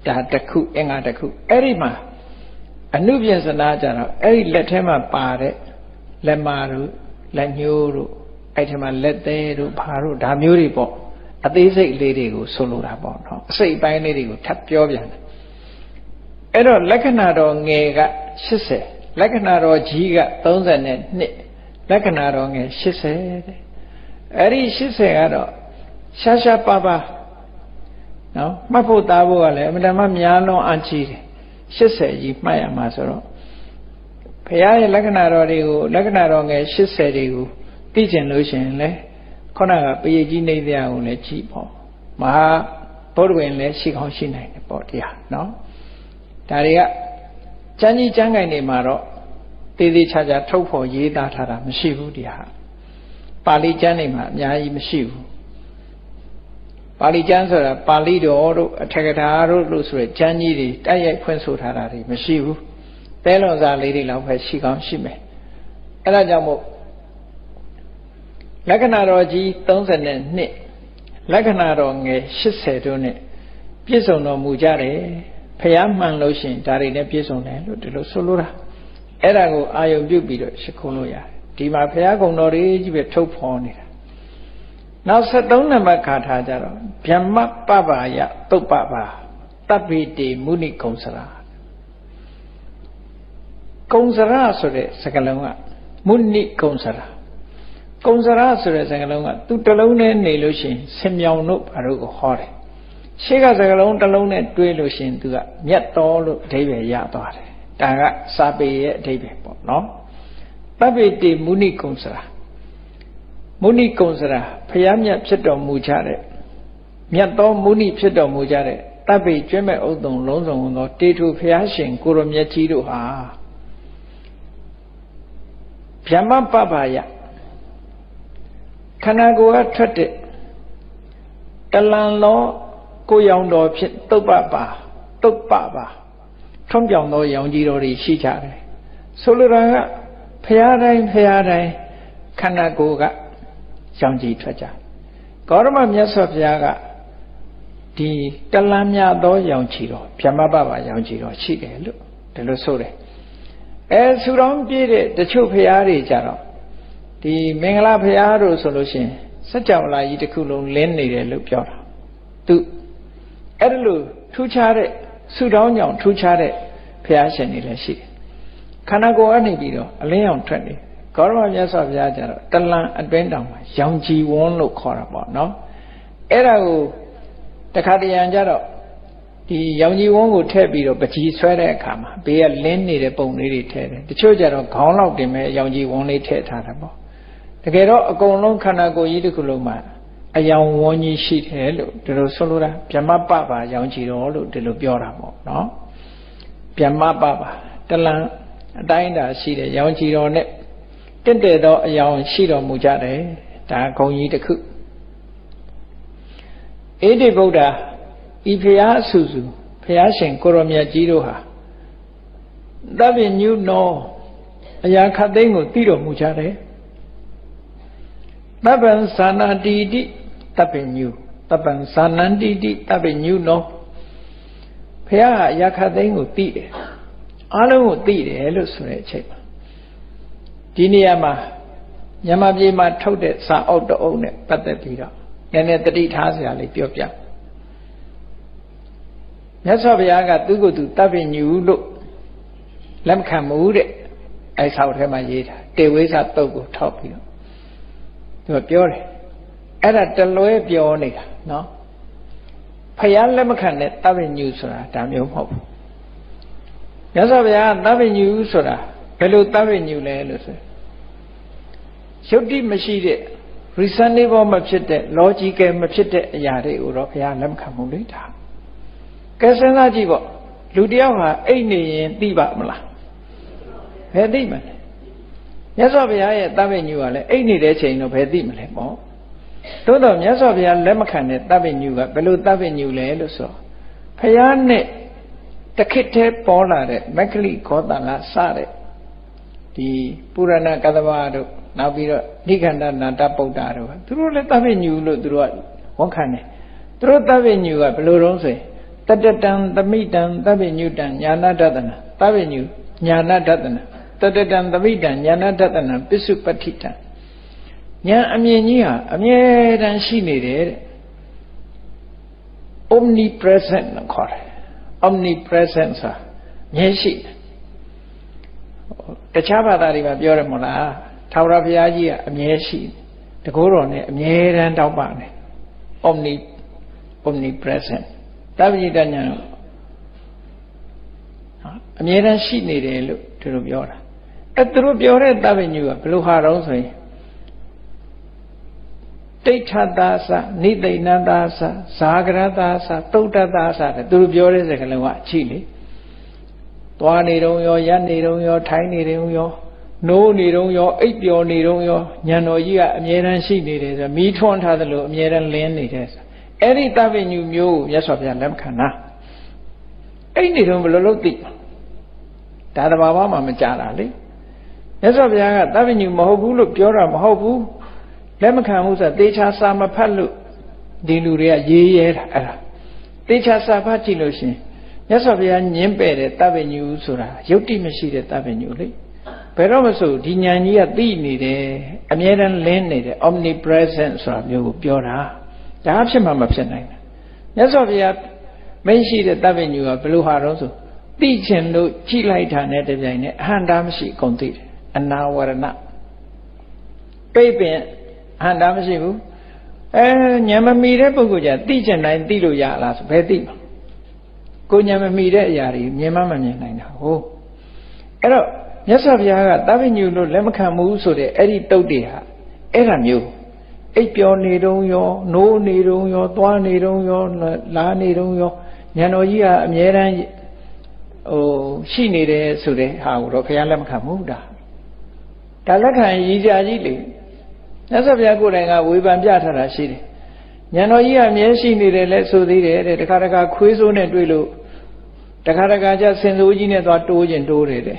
ဒါတစ်ခုအင်္ဂါတစ်ခုအဲ့ဒီမှာအနုပြင်စနာကြတော့အဲ့ဒီလက်ထဲမှာပါတဲ့လက်မာတို့လက်ညှိုးတို့အဲ့ထဲမှာလက်သေးတို့ဘာတို့ဒါမျိုးတွေပေါ့အသေးစိတ်လေးတွေကိုဆိုလိုတာပေါ့နော်အစိတ်ပိုင်းလေးတွေကိုထပ်ပြောပြန်တယ်အဲ့တော့လက္ခဏာတော်ငယ်က80လက္ခဏာတော်ကြီးက32လက္ခဏာတော်ငယ်80တဲ့ အဲ့ဒီ80ကတော့ရှားရှားပါပါနော်မှတ်ဖို့သားဖို့ကလည်းအမှန်တမ်းများလွန်အကြီးတယ်80ကြီးမှတ်ရမှာဆိုတော့ဘုရားရဲ့လက္ခဏာတော်တွေကိုလက္ခဏာတော်ငယ်80တွေကိုသိကျင်လို့ရှိရင်လေခုနကပရိကြီးနေတရားကိုလည်းကြည့်ပေါ့မဟာဗုဒ္ဓဝင်လည်းရှိကောင်းရှိနိုင်တယ်ပေါ့တရားနော်ဒါတွေကကျမ်းကြီးကျမ်းဂိုင်တွေမှာတော့တေးသေးချာချာထုတ်ဖော်ရေးသားထားတာမရှိဘူးတရား ပါဠိကျမ်းတွေမှာအများကြီးမရှိဘူးပါဠိကျမ်းဆိုတာပါဠိတော်တို့အထက်ကထာတို့လို့ဆိုရယ်ကျမ်းကြီးတွေတိုက်ရိုက်ဖွင့်ဆိုထားတာတွေမရှိဘူးတဲလွန်စာလေးတွေလောက်ပဲရှိကောင်းရှိမယ်အဲ့ဒါကြောင့်မို့လက္ခဏာတော်ကြီး32လက္ခဏာတော်ငယ်80တို့နဲ့ပြည့်စုံတော်မူကြတယ်ဖះမှန်လို့ရှင်ဒါတွေနဲ့ပြည့်စုံတယ်လို့ဒီလိုဆိုလိုတာအဲ့ဒါကိုအာယုံပြုတ်ပြီးတော့ရှ िख ုံးလို့ရတယ် ဒီမှာဖះကုံတော်တွေကြီးပဲထုတ်ဖော်နေတာနောက်73နံပါတ်ခါထားကြတော့ဗျမ္မပပယတုတ်ပပါတပ်ပိတေမုနိကုံစရာကုံစရာဆိုတဲ့စကားလုံးကမုနိကုံစရာကုံစရာဆိုတဲ့စကားလုံးကသူတလုံးနဲ့နေလို့ရှိရင်ဆင်မြောင်တို့ဘာလို့ကိုဟောတယ်ရှေ့ကစကားလုံးတစ်လုံးနဲ့တွေးလို့ရှိရင်သူကမြတ်တော်လို့အဓိပ္ပာယ်ရသွားတယ်ဒါကစာပေရဲ့အဓိပ္ပာယ်ပေါ့နော် ပပိတိမုနိကုံစရာမုနိကုံစရာဖျားမြတ်ဖြစ်တော်မူကြတဲ့မြတ်သောမုနိဖြစ်တော်မူကြတဲ့တပ်ပိကျွဲ့မဲ့ဥဒုံလုံးစုံသောတေထုဖျားရှင်ကိုရမြတ်ကြီးတို့ဟာဗျမ္မပပယခန္ဓာကိုယ်ကထွက်တဲ့တလံလောကိုရောင်တော်ဖြစ်တုတ်ပပါတုတ်ပပါထွံ့ပြောင်သောရောင်ကြီးတော်တွေရှိကြတယ်ဆိုလိုတာက ဖရာတိုင်းဖရာတိုင်းခန္ဓာကိုယ်ကရောင်ကြီးထွက်ကြဂေါရမမြတ်စွာဘုရားကဒီတလန်းမြသောရောင်ချီတော်ဗြဟ္မပပရောင်ချီတော်ရှိတယ်လို့ဒီလိုဆိုတယ်အဲဆူတောင်းပြည့်တဲ့တချို့ဖရာတွေကြတော့ဒီမင်္ဂလာဖရာတို့ဆိုလို့ရှိရင်စัจ java လာကြီးတစ်ခုလုံးလင်းနေတယ်လို့ပြောတာသူအဲ့ဒါလို့ထူးခြားတဲ့ဆူတောင်းကြောင့်ထူးခြားတဲ့ဖရာရှင်တွေလည်းရှိတယ် ခန္ဓာကိုယ်ကနေပြီးတော့အလင်းအောင်ထွက်နေကောရမမြတ်စွာဘုရားကျတော့တလန်အတွင်းတောင်မှာရောင်ကြည်ဝန်းလို့ခေါ်တာပေါ့နော်အဲ့ဒါကိုတခါတရံကျတော့ဒီရောင်ကြီးဝန်းကိုထည့်ပြီးတော့ပကြီးဆွဲတဲ့အခါမှာဘေးကလင်းနေတဲ့ပုံလေးတွေထည့်တယ်တချို့ကျတော့ခေါင်းလောက်တင်မဲ့ရောင်ကြီးဝန်းလေးထည့်ထားတာပေါ့တကယ်တော့အကုန်လုံးခန္ဓာကိုယ်ကြီးတစ်ခုလုံးမှာအယောင်ဝန်းကြီးရှိတယ်လို့ဒီလိုဆိုလိုတာဗြဟ္မပပရောင်ကြီးတော်လို့ဒီလိုပြောတာပေါ့နော်ဗြဟ္မပပတလန် အတိုင်းအတာရှိတဲ့ရောင်ကြီးတော်နဲ့တင့်တယ်သောအယောင်ရှိတော်မူကြတယ်ဒါဂုံကြီးတစ်ခုအေဒီဗုဒ္ဓဤဖျားအဆူဆူဖျားရှင်ကိုရမြတ်ကြီးတို့ဟာသဗ္ဗညုနောအရာခတ်သိမ်းကိုသိတော်မူကြတယ်တပ္ပံသာနာတိတိတပ္ပညုတပ္ပံသာနန္တိတိတပ္ပညုနောဖះအရာခတ်သိမ်းကိုသိတယ် အားလုံးကိုသိတယ်လို့ဆိုတဲ့အချိန်မှာဒီနေရာမှာမြန်မာပြည်မှာထုတ်တဲ့စာအုပ်တအုပ်နဲ့ပတ်သက်ပြီးတော့နည်းနည်းတတိထားစရာလေးပြောပြမြတ်စွာဘုရားကသူ့ကိုယ်သူတပ်ပညူလို့လက်မခံဘူးတဲ့အဲဆောက်ထဲမှာရေးတာတေဝိသတုတ်ကိုထောက်ပြီးတော့သူကပြောတယ်အဲ့ဒါတလွဲပြောနေတာနော်ဖယားလက်မခံတဲ့တပ္ပညုဆိုတာဒါမျိုးမဟုတ်ဘူး မြတ်စွာဘုရားတပ္ပညုဆိုတာဘယ်လိုတပ္ပညုလဲလို့ဆိုရုပ်တိမရှိတဲ့ reasonable မဖြစ်တဲ့ logical မဖြစ်တဲ့အရာတွေကိုတော့ဘုရားလက်မခံဘူးလေဒါကဲစဉ်းစားကြည့်ပေါ့လူတယောက်ဟာအိတ်နေရင်သိပါမလားဘယ်သိမလဲမြတ်စွာဘုရားရဲ့တပ္ပညုကလည်းအိတ်နေတဲ့ချိန်တော့ဘယ်သိမလဲပေါ့သို့တော့မြတ်စွာဘုရားလက်မခံတဲ့တပ္ပညုကဘယ်လိုတပ္ပညုလဲလို့ဆိုဘုရားနဲ့ တခိတ္ထဲပေါ်လာတဲ့မက္ခလိခောတလာစတဲ့ဒီပုရဏကသဘာတို့နောက်ပြီးတော့နိခန္ဓနာတပုဒ္ဒါတို့သူတို့လည်းတပ္ပညုလို့သူတို့ကဝန်ခံတယ်သူတို့တပ္ပညုကဘယ်လိုတုံးဆိုရင်တတတံသမိတံတပ္ပညုတံညာနာတတနာတပ္ပညုညာနာတတနာတတတံသမိတံညာနာတတနာပစ္စုပ္ပတိတံညာအမြင်ကြီးဟာအမြဲတမ်းရှိနေတယ်တဲ့ omnipresent လို့ခေါ်တယ် omnipresent ဆိုတာမြဲရှိတယ်တခြားဘာသာတွေမှာပြောတယ်မဟုတ်လားထာဝရဘုရားကြီးကအမြဲရှိတကိုးတော်နဲ့အမြဲတမ်းတောက်ပါနေ omni omnipresent တပ္ပိတညာအမြဲတမ်းရှိနေတယ်လို့သူတို့ပြောတာအဲသူတို့ပြောတဲ့တပ္ပိညုကဘယ်လိုဟာတော့ဆိုရင် တိဋ္ဌသာသနိသိဏသာသဇာဂရသာသသုဒ္ဓသာသတဲ့သူတို့ပြောတဲ့စကားလုံးကအချိလေသွားနေတုံရောရက်နေတုံရောထိုင်နေတုံရောနိုးနေတုံရောအိပ်ပျော်နေတုံရောညံတော်ကြီးကအမြဲတမ်းရှိနေတယ်ဆိုမီးထွန်းထားသလိုအမြဲတမ်းလင်းနေတယ်ဆိုအဲ့ဒီတပ္ပညုမျိုးကိုမြတ်စွာဘုရားလက်မခံတာအဲ့နေတုံဘယ်လိုလုပ်သိဒါတဘာဝမှမကြတာလေမြတ်စွာဘုရားကတပ္ပညုမဟုတ်ဘူးလို့ပြောတာမဟုတ်ဘူး လက်မခံဘူးဆိုတာသေချာစာမဖတ်လို့ဒီလူတွေကရေးရဲတာအဲ့ဒါသေချာစာဖတ်ကြည့်လို့ရှင်မြတ်စွာဘုရားညင်းပယ်တဲ့တပ္ပညုဆိုတာယုတ်တိမရှိတဲ့တပ္ပညုလေဘယ်တော့မဆိုဒီဉာဏ်ကြီးကသိနေတယ်အမြဲတမ်းလင်းနေတယ် omnipresent ဆိုတာမျိုးကိုပြောတာဒါဖြစ်မှမဖြစ်နိုင်ဘူးမြတ်စွာဘုရားမရှိတဲ့တပ္ပညုကဘယ်လိုဟာတော့ဆိုသိချင်လို့ကြည့်လိုက်တာနဲ့တပြိုင်နက်အဟံတာမရှိအကုန်သိတယ်အနာဝရဏပိတ်ပင် အဟံတာမရှိဘူးအဲညံမမီတဲ့ပုဂ္ဂိုလ်じゃသိချင်တိုင်းသိလို့ရလားဆိုဘယ်သိမှာကိုညံမမီတဲ့အရာတွေမြင်မမမြင်နိုင်တာဟုတ်အဲ့တော့မြတ်စွာဘုရားကတပည့်ညူလို့လက်မခံဘူးဆိုတဲ့အဲ့ဒီတုတ်တွေဟာအဲ့ဒါမျိုးအိပ်ပျော်နေတုံရောနိုးနေတုံရောသွားနေတုံရောလာနေတုံရောဉာဏ်တော်ကြီးကအမြဲတမ်းဟိုရှိနေတယ်ဆိုတဲ့ဟာကိုတော့ဘုရားလက်မခံဘူးဒါဒါလက်ခံရည်ကြကြီးလေ မြတ်စွာဘုရားကိုယ်တိုင်ကဝေဖန်ပြထားတာရှိတယ်ဉာဏ်တော်ကြီးကအမြဲရှိနေတယ်လဲဆိုသေးတယ်တဲ့တခါတခါခွေးစိုးနဲ့တွေ့လို့တခါတခါကျဆင်စိုးကြီးနဲ့သွားတိုးကျင်တိုးတယ်တဲ့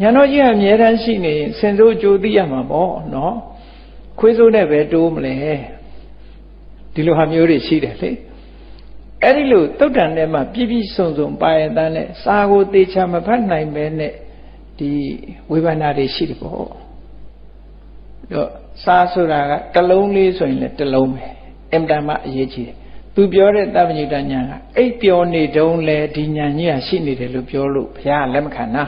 ညာတော်ကြီးကအမြဲတမ်းရှိနေရင်စင်စိုးကြိုသိရမှာပေါ့နော်ခွေးစိုးနဲ့ပဲတိုးမလဲဒီလိုဟာမျိုးတွေရှိတယ်လေအဲ့ဒီလိုတုတ်တန်ထဲမှာပြည့်ပြည့်စုံစုံပါရတန်းနဲ့စာကိုသေချာမဖတ်နိုင်ပဲနဲ့ဒီဝေဘာနာတွေရှိတယ်ပေါ့တော့ စာဆိုတာကတလုံးလေးဆိုရင်လည်းတလုံးပဲအင်တန်မှအရေးကြီးတယ်သူပြောတဲ့တပ္ပညုတညာကအိပ်ပျော်နေတုံးလဲဒီညာကြီးကရှိနေတယ်လို့ပြောလို့ဘုရားလက်မခံနာ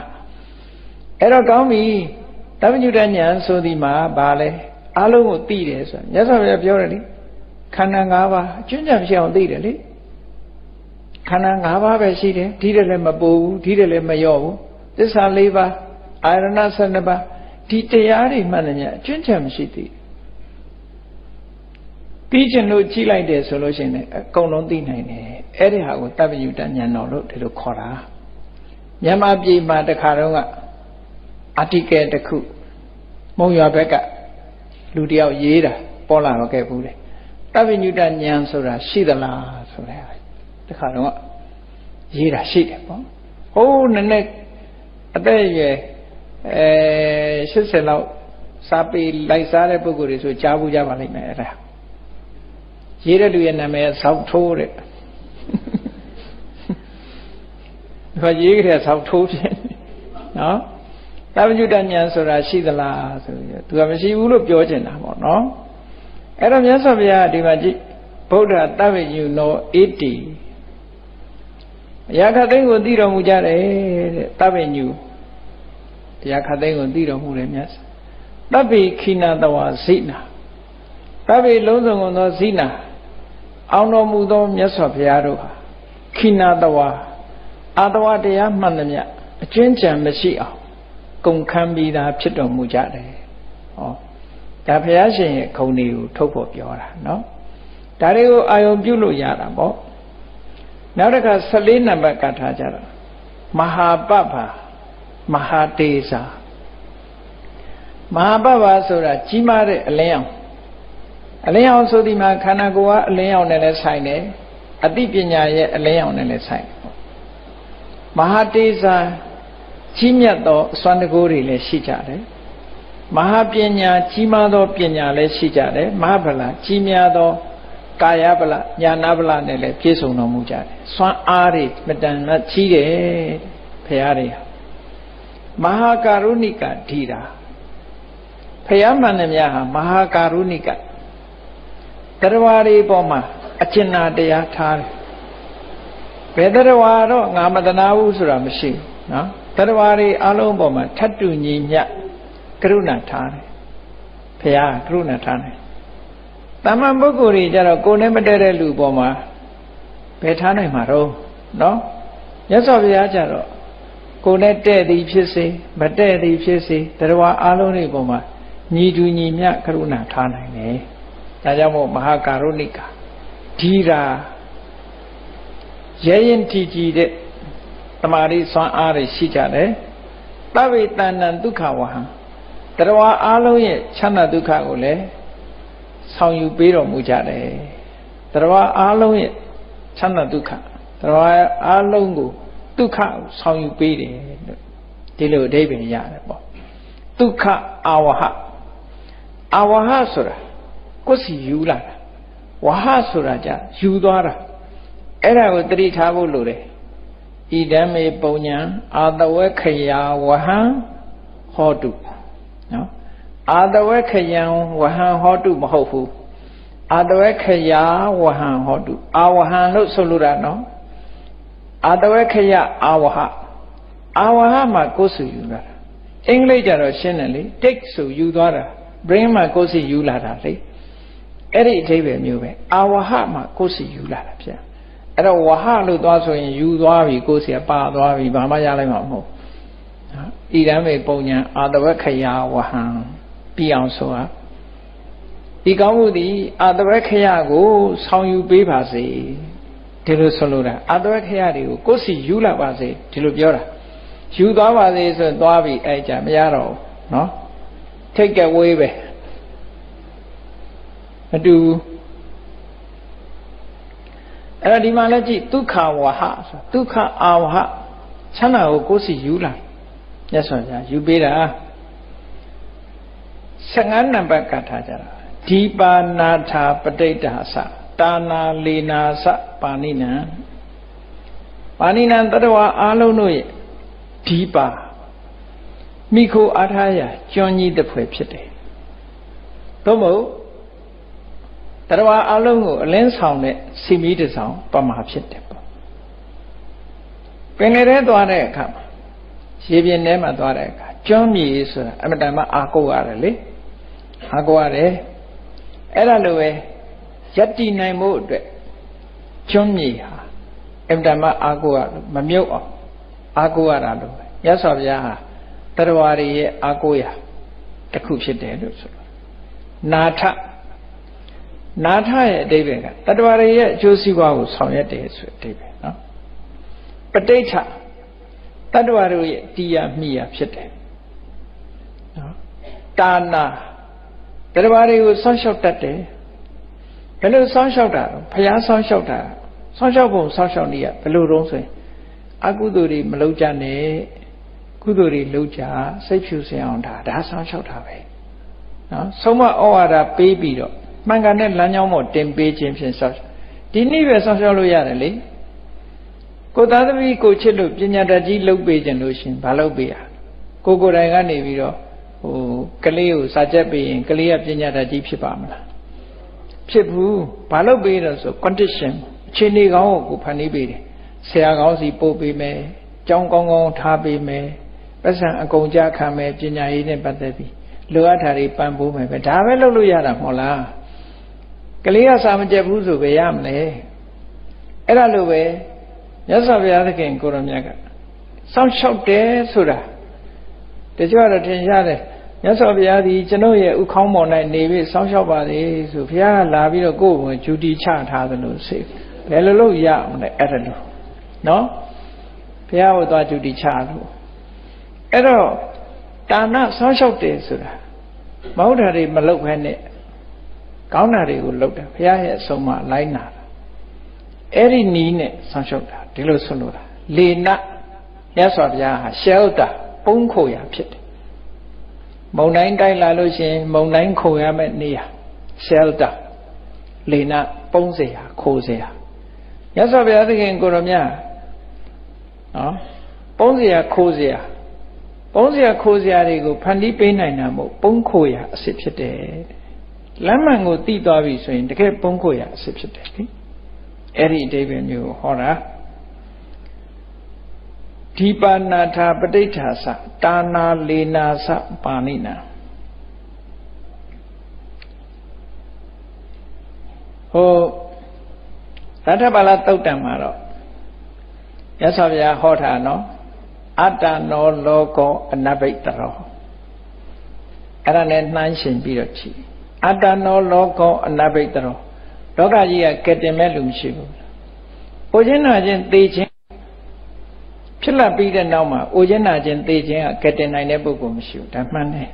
အဲ့တော့ကောင်းပြီတပ္ပညုတဉာဏ်ဆိုဒီမှာဘာလဲအလုံးကိုသိတယ်ဆိုမြတ်စွာဘုရားပြောတယ်လေခန္ဓာ၅ပါးအကျွမ်းကြံဖြစ်အောင်သိတယ်လေခန္ဓာ၅ပါးပဲရှိတယ်ဒီတယ်လည်းမပူဘူးဒီတယ်လည်းမလျော့ဘူးသစ္စာ၄ပါးအာရဏ12ပါး ဒီတရားတွေမှန်တယ်မြတ်အကျွမ်းကြံမရှိသေးပြီးချင်လို့ကြည့်လိုက်တယ်ဆိုလို့ရှိရင်အကုန်လုံးသိနိုင်တယ်အဲ့ဒီဟာကိုတပ္ပယုတဉာဏ်တော်လို့ဒီလိုခေါ်တာမြန်မာပြည်မှာတခါတော့ကအတိကဲတစ်ခုမုံရွာဘက်ကလူတယောက်ရေးတာပေါ်လာတော့ခဲ့ဘူးလေတပိညုတဉာဏ်ဆိုတာရှိသလားဆိုတဲ့တခါတော့ရေးတာရှိတယ်ပေါ့ဟိုးနည်းနည်းအသက်အရွယ် အဲ80လောက်စားပေလိုက်စားတဲ့ပုဂ္ဂိုလ်တွေဆိုကြားဘူးကြပါလိမ့်မယ်အဲ့ဒါရေးတဲ့လူရဲ့နာမည်ဆောက်ထိုးတဲ့ဘာရေးကြတဲ့ဆောက်ထိုးဖြစ်နော်သဗ္ဗညုတဉာဏ်ဆိုတာရှိသလားဆိုပြီးသူကမရှိဘူးလို့ပြောချင်တာပေါ့နော်အဲ့တော့မြတ်စွာဘုရားဒီမှာကြည့်ဗုဒ္ဓသဗ္ဗညုနောဣတိအရာခသိန်းကိုသိတော်မူကြတယ်တဲ့သဗ္ဗညု တရားခတ်သိမ်းကိုသိတော်မူတယ်မြတ်တပ်ပိခိနာတဝဇိနာတပ်ပိလုံးစုံကုန်သောဇိနာအောင်တော်မူသောမြတ်စွာဘုရားတို့ဟာခိနာတဝအာတဝတရားမှန်သမျှအကျဉ်းချံမရှိအောင်ကုန်ခန်းပြီးသားဖြစ်တော်မူကြတယ်ဟောဒါဘုရားရှင်ရဲ့ခုံတွေကိုထုတ်ဖို့ပြောတာနော်ဒါတွေကိုအာယုံပြုလို့ရတာပေါ့နောက်တစ်ခါ14နံပါတ်ကထားကြတော့မဟာပပ္ပ မဟာတေစာမဟာပပ္ပဆိုတာကြီးမားတဲ့အလင်းအောင်အလင်းအောင်ဆိုဒီမှာခန္ဓာကိုယ်ကအလင်းအောင်နဲ့လည်းဆိုင်တယ်အသိပညာရဲ့အလင်းအောင်နဲ့လည်းဆိုင်တယ်မဟာတေစာကြီးမြတ်သောအစွမ်းတကိုးတွေလည်းရှိကြတယ်မဟာပညာကြီးမားသောပညာလည်းရှိကြတယ်မဟာဗလာကြီးများသောကာယဗလာညာနာဗလာနဲ့လည်းပြည့်စုံတော်မူကြတယ်စွမ်းအားတွေမတန်မကြီးတယ်ဖရာတွေ မဟာကာရုဏိကဓိတာဖရာမှန်တယ်များဟာမဟာကာရုဏိကတရားတွေပေါ်မှာအကျဉ်းနာတရားထားတယ်ဘယ်တရားတော့ငါမတနာဘူးဆိုတာမရှိဘူးနော်တရားတွေအလုံးပေါ်မှာထတ်တူညီမြတ်ကရုဏာထားတယ်ဖရာကရုဏာထားတယ်တမန်ပုဂ္ဂိုလ်တွေကြတော့ကိုယ်နဲ့မတည့်တဲ့လူပေါ်မှာဘယ်ထားနိုင်မှာတော့နော်မြတ်စွာဘုရားကြတော့ ကိုယ်နဲ့တဲ့သည်ဖြစ်စေမတဲ့သည်ဖြစ်စေတရားအလုံးတွေပေါ်မှာညီတူညီမျှကရုဏာထားနိုင်တယ်ဒါကြောင့်မို့မဟာကာရုဏိကာဒီရာရဲရင်ကြည်ကြည်တဲ့တမာရီစွမ်းအားတွေရှိကြတယ်တဗ္ဗေတဏ္ဏဒုက္ခဝဟံတရားအလုံးရဲ့ချမ်းသာဒုက္ခကိုလည်းဆောင်ယူပေးတော်မူကြတယ်တရားအလုံးရဲ့ချမ်းသာဒုက္ခတရားအလုံးကို ဒုက္ခကိုဆောင်ယူပေးတယ်လို့ဒီလိုအဓိပ္ပာယ်ရတယ်ပေါ့ဒုက္ခအာဝဟအာဝဟဆိုတာကိုယ်စီယူလာတာဝဟဆိုတာကြယူသွားတာအဲ့ဒါကိုတတိထားဖို့လိုတယ်ဣဒံမေပုံညာအာတဝေခယာဝဟံဟောတုနော်အာတဝေခယံဝဟံဟောတုမဟုတ်ဘူးအာတဝေခယာဝဟံဟောတုအာဝဟံလို့ဆိုလိုတာနော် အာတဝေခယအာဝဟအာဝဟမှာကိုယ်စုယူလာတာအင်္ဂလိပ်ကျတော့ရှင်းတယ်လေ take ဆိုယူသွားတာ brain မှာကိုယ်စီယူလာတာလေအဲ့ဒီအဓိပ္ပာယ်မျိုးပဲအာဝဟမှာကိုယ်စီယူလာတာဖြစ်အဲ့တော့ဝဟလို့သွားဆိုရင်ယူသွားပြီကိုယ်စီပါသွားပြီဘာမှရလိုက်မှာမဟုတ်ဣဒံမေပုံညာအာတဝခယဝဟံပြီးအောင်ဆိုတာဒီကောင်းမှုသည်အာတဝခယကို ဆောင်ယူပေးပါစေ ဒီလိုဆိုလိုတာအာတဝခယတွေကိုကိုယ်စီယူလာပါစေဒီလိုပြောတာယူသွားပါစေဆိုရင်သွားပြီအဲ့ကြမရတော့ဘူးနော်ထိတ်ကဝေးပဲမတူဘူးအဲ့တော့ဒီမှာလည်းကြည့်ဒုက္ခဝဟဆိုဒုက္ခအာဝဟချမ်းသာကိုကိုယ်စီယူလာမြတ်စွာဘုရားယူပေးတာ15နံပါတ်ကထားကြတာဒီပါနာထာပဋိဋ္ဌာသ တာနာလေနာသပါဏိနံပါဏိနံတတဝအာလုံးတို့ရဲ့ဒီပါမိခိုအားထားရာကျွမ်းကြီးတစ်ဖွဲ့ဖြစ်တယ်သို့မဟုတ်တရားအလုံးကိုအလင်းဆောင်တဲ့စီမီးတစ်ဆောင်ပမာဖြစ်တယ်ပေါ့ပင်လယ်ထဲသွားတဲ့အခါမှာရေပြင်ထဲမှာသွားတဲ့အခါကျွမ်းမြေဆိုတာအမတန်မှအာကိုရတယ်လေအာကိုရတယ်အဲ့ဒါလိုပဲ ယက်တီနိုင်မှုအတွက်ကျွမ်းမြေဟာအမတန်မှအာကိုရမမြုပ်အောင်အာကိုရတာလို့မြတ်စွာဘုရားဟာတရားတွေရဲ့အာကိုရာတစ်ခုဖြစ်တယ်လို့ဆိုတော့နာထနာထရဲ့အတိပ္ပယ်ကတတ္တဝရရဲ့အကျိုးစီးပွားကိုဆောင်ရွက်တယ်ဆိုအတိပ္ပယ်နော်ပဋိဋ္ဌတတ္တဝရရဲ့တရားမိယာဖြစ်တယ်နော်တာနာတတ္တဝရကိုစောင့်ရှောက်တတ်တယ်ဘ ယ်လိုစောင့်ရှောက်တာလဲဘုရားစောင့်ရှောက်တာစောင့်ရှောက်ပုံစောင့်ရှောက်နည်းကဘယ်လိုတုံးဆိုရင်အကုသိုလ်တွေမလုပ်ကြနဲ့ကုသိုလ်တွေလုပ်ကြစိတ်ဖြူစင်အောင်ဒါဒါစောင့်ရှောက်တာပဲနော်ဆုံးမဩဝါဒပေးပြီးတော့မှန်ကန်တဲ့လမ်းကြောင်းပေါ်တင်ပေးခြင်းဖြင့်စောင့်ဒီနည်းပဲစောင့်ရှောက်လို့ရတယ်လေကိုသားသမီးကိုချစ်လို့ပညာတတ်ကြီးလုပ်ပေးခြင်းလို့ရှင်ဘာလုပ်ပေးရကိုကိုယ်တိုင်ကနေပြီးတော့ဟိုကလေးကိုစာချက်ပေးရင်ကလေးကပညာတတ်ကြီးဖြစ်ပါမလား ဖြစ်ဘူးဘာလုပ်ပေးတော့ဆို condition အခြေအနေကောင်းကိုကိုဖန်တီးပေးတယ်ဆရာကောင်းစီပို့ပေးမယ်ကျောင်းကောင်းကောင်းထားပေးမယ်ဘပတ်စံအကုန်ကြခံမယ်ပညာရေးနဲ့ပတ်သက်ပြီးလိုအပ်တာတွေပံ့ပိုးမယ်ပဲဒါပဲလုပ်လို့ရတာမဟုတ်လားကလေးကစာမကြက်ဘူးဆိုပဲရမလဲအဲ့ဒါလိုပဲမြတ်စွာဘုရားသခင်ကိုရမြတ်ကစောင့်ရှောက်တယ်ဆိုတာတချို့ကတော့ထင်ရှားတယ် မြတ်စွာဘုရားဒီကျွန်ုပ်ရဲ့ဥခေါင်းပေါ်၌နေပြီးစောင့်ရှောက်ပါလေဆိုဘုရားကလာပြီးတော့ကိုယ့်ဘုံဂျူတီချထားသလိုစိတ်ဘယ်လိုလုပ်ရမလဲအဲ့ဒါလို့နော်ဘုရားဟောသွားဂျူတီချလို့အဲ့တော့တာဏစောင့်ရှောက်တယ်ဆိုတာမဟုတ်တာတွေမလုပ်ဘဲနဲ့ကောင်းတာတွေကိုလုပ်တယ်ဘုရားရဲ့အဆုံးအမလိုက်နာတာအဲ့ဒီနီးနဲ့စောင့်ရှောက်တာဒီလိုဆွလို့တာလေနမြတ်စွာဘုရားဟာရှဲဥတာ ပုံခိုရာဖြစ်တယ် မုံတိုင်းတိုက်လာလို့ရှင်မုံတိုင်းခိုရမယ့်နေရာ shelter လေနာပုံးစရာခိုးစရာရသော်ဘုရားသခင်ကိုရမြနော်ပုံးစရာခိုးစရာပုံးစရာခိုးစရာတွေကိုဖန်တီးပေးနိုင်တာမို့ပုံးခိုရာအစစ်ဖြစ်တယ်လမ်းမှန်ကိုတိသွားပြီဆိုရင်တကယ်ပုံးခိုရာအစစ်ဖြစ်တယ်လေအဲ့ဒီအဓိပ္ပာယ်မျိုးဟောတာ ဒီပါဏာထာပဋိဋ္ဌာသတာနာလေနာသပါဏိနာဟိုရထပါဠတုတ်တံမှာတော့ရသော်ဗျာဟောတာနော်အတ္တနောလောကောအနဘိတ္တရောအဲ့ဒါနဲ့နှိုင်းရှင်ပြီးတော့ကြည့်အတ္တနောလောကောအနဘိတ္တရောလောကကြီးကကဲတင်မဲ့လူမရှိဘူး။ကိုချင်းနာချင်းသေချင်း ဖြစ်လာပြီးတဲ့နောက်မှာအိုခြင်းနာခြင်းသေခြင်းကကဲတင်နိုင်တဲ့ပုဂ္ဂိုလ်မရှိဘူးဒါမှန်တယ်